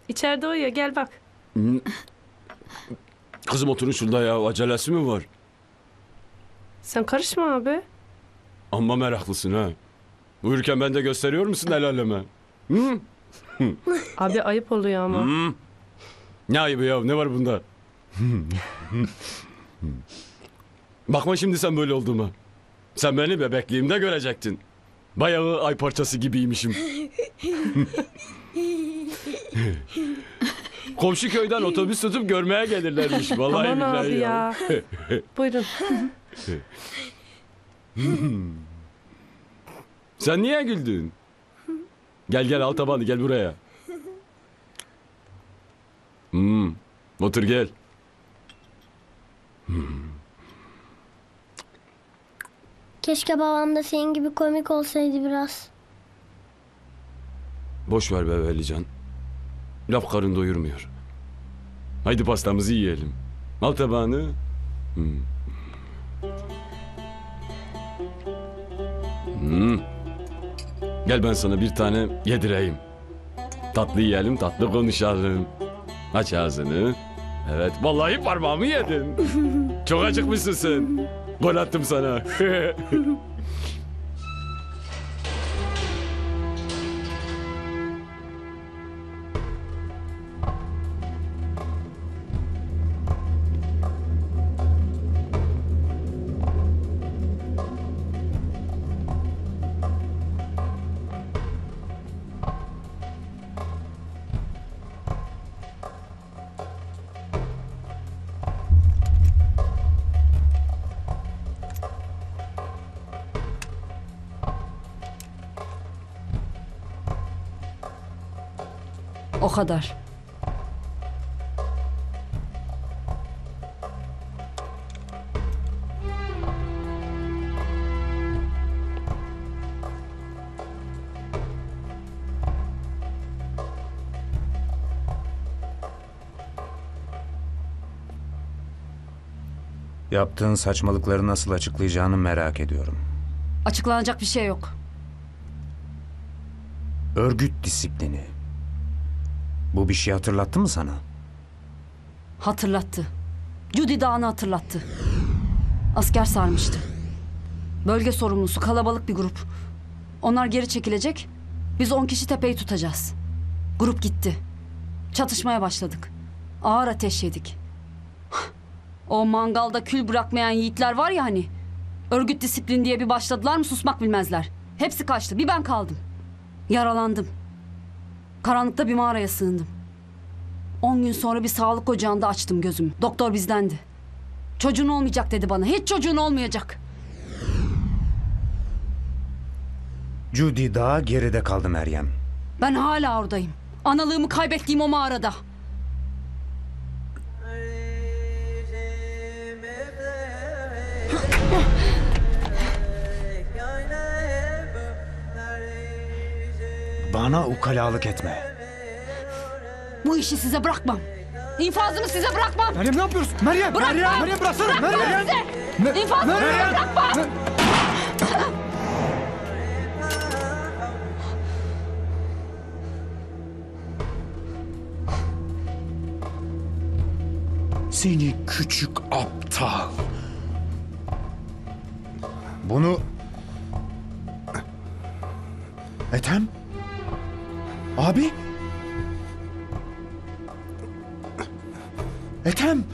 İçeride uyuyor. Gel bak. Kızım oturun şurada ya. Acelesi mi var? Sen karışma abi. Amma meraklısın ha. Uyurken ben de gösteriyor musun el aleme? Hı? Abi ayıp oluyor ama. Hı? Ne ayıbı ya? Ne var bunda? Bakma şimdi sen böyle olduğuma. Sen beni bebekliğimde görecektin. Bayağı ay parçası gibiymişim. Komşu köyden otobüs tutup görmeye gelirlermiş. Vallahi Aman billahi abi ya. Buyurun. Sen niye güldün? Gel gel al tabanı gel buraya. Hmm, otur gel. Keşke babam da senin gibi komik olsaydı biraz. Boş ver be Velican. Laf karın doyurmuyor. Haydi pastamızı yiyelim. Al tabağını. Hmm. Hmm. Gel ben sana bir tane yedireyim. Tatlı yiyelim, tatlı konuşalım. Aç ağzını. Evet, vallahi parmağımı yedin. Çok acıkmışsın sen. Gol attım sana. kadar. Yaptığın saçmalıkları nasıl açıklayacağını merak ediyorum. Açıklanacak bir şey yok. Örgüt disiplini. Bu bir şey hatırlattı mı sana? Hatırlattı. Judy Dağı'nı hatırlattı. Asker sarmıştı. Bölge sorumlusu kalabalık bir grup. Onlar geri çekilecek. Biz on kişi tepeyi tutacağız. Grup gitti. Çatışmaya başladık. Ağır ateş yedik. O mangalda kül bırakmayan yiğitler var ya hani. Örgüt disiplin diye bir başladılar mı susmak bilmezler. Hepsi kaçtı. Bir ben kaldım. Yaralandım. Karanlıkta bir mağaraya sığındım. On gün sonra bir sağlık ocağında açtım gözümü. Doktor bizdendi. Çocuğun olmayacak dedi bana. Hiç çocuğun olmayacak. Judy daha geride kaldı Meryem. Ben hala oradayım. Analığımı kaybettiğim o mağarada. Bana ukalalık etme. Bu işi size bırakmam. İnfazımı size bırakmam. Meryem ne yapıyorsun? Meryem! Bırakmam. Meryem! Meryem bıraksana! Bırakmam Meryem! size. Me- İnfazımı Meryem! size bırakmam. Me- Seni küçük aptal. Bunu... Ethem? Abi? Ethem?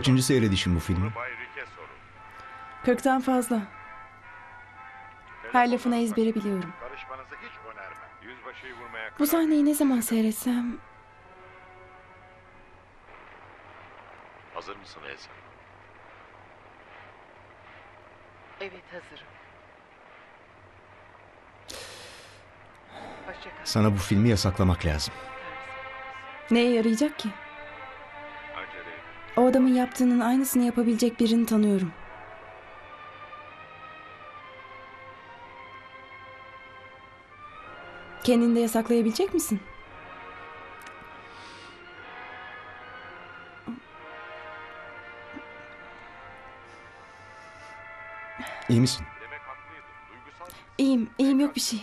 Kaçıncı seyredişim bu filmi? Bay Rike sorun. Kırktan fazla. Her lafını ezbere biliyorum. Karışmanızı hiç önermem. Yüzbaşıyı vurmaya Bu sahneyi ne zaman seyretsem Hazır mısın Elsa? Evet hazırım. Sana bu filmi yasaklamak lazım. neye yarayacak ki? O adamın yaptığının aynısını yapabilecek birini tanıyorum. Kendini de yasaklayabilecek misin? İyi misin? İyiyim, iyiyim yok bir şey.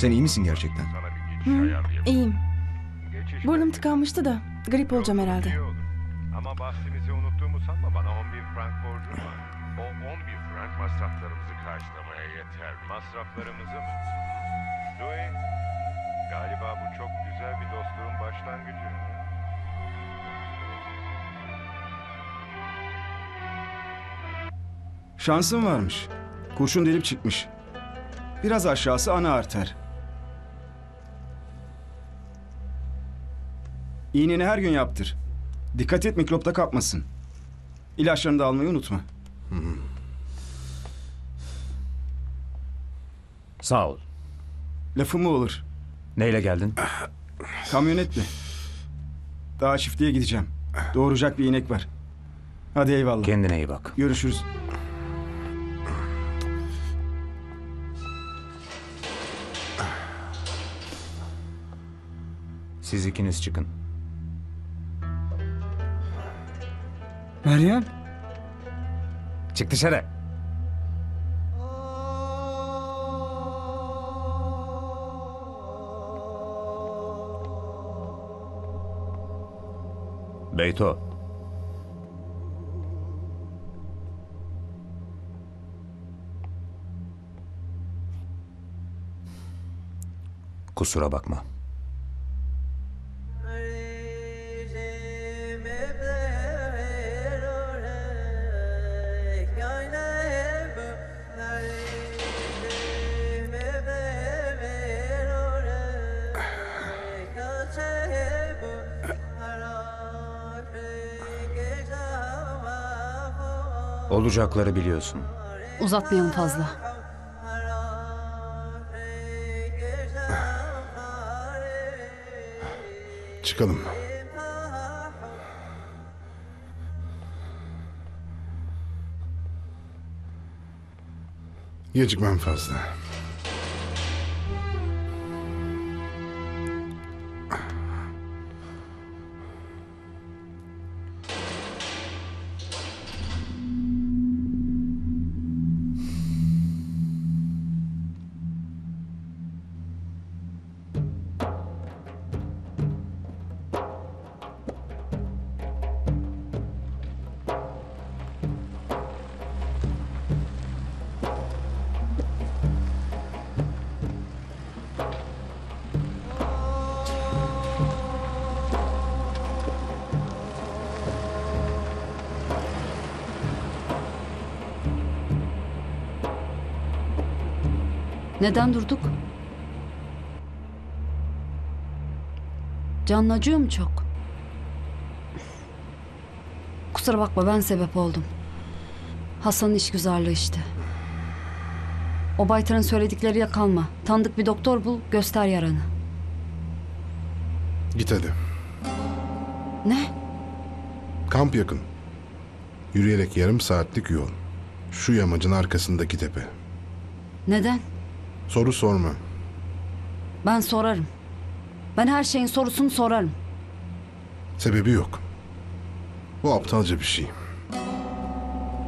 Sen iyi misin gerçekten? Hı, iyiyim. Burnum tıkanmıştı da grip olacağım herhalde. Ama bahsimizi unuttuğumu sanma bana 10 bin frank borcum var. O 10 bin frank masraflarımızı karşılamaya yeter. Masraflarımızı mı? Louis, galiba bu çok güzel bir dostluğun başlangıcı. Şansın varmış. Kurşun delip çıkmış. Biraz aşağısı ana arter. İğneni her gün yaptır. Dikkat et mikropta kapmasın. İlaçlarını da almayı unutma. Sağ ol. Lafım mı olur? Neyle geldin? Kamyonetle. Daha çiftliğe gideceğim. Doğuracak bir inek var. Hadi eyvallah. Kendine iyi bak. Görüşürüz. Siz ikiniz çıkın. Meryem? Çık dışarı. Beyto. Kusura bakma. Olacakları biliyorsun. Uzatmayalım fazla. Çıkalım. Gecikmem fazla. Neden durduk? Canın acıyor mu çok? Kusura bakma ben sebep oldum. Hasan'ın işgüzarlığı işte. O baytarın söyledikleriyle kalma. Tanıdık bir doktor bul, göster yaranı. Git hadi. Ne? Kamp yakın. Yürüyerek yarım saatlik yol. Şu yamacın arkasındaki tepe. Neden? Soru sorma. Ben sorarım. Ben her şeyin sorusunu sorarım. Sebebi yok. Bu aptalca bir şey.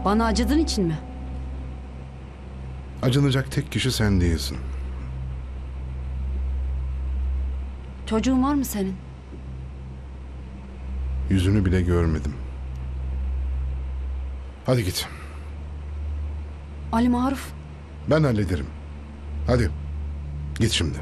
Bana acıdığın için mi? Acınacak tek kişi sen değilsin. Çocuğun var mı senin? Yüzünü bile görmedim. Hadi git. Ali Maruf. Ben hallederim. Hadi. Git şimdi.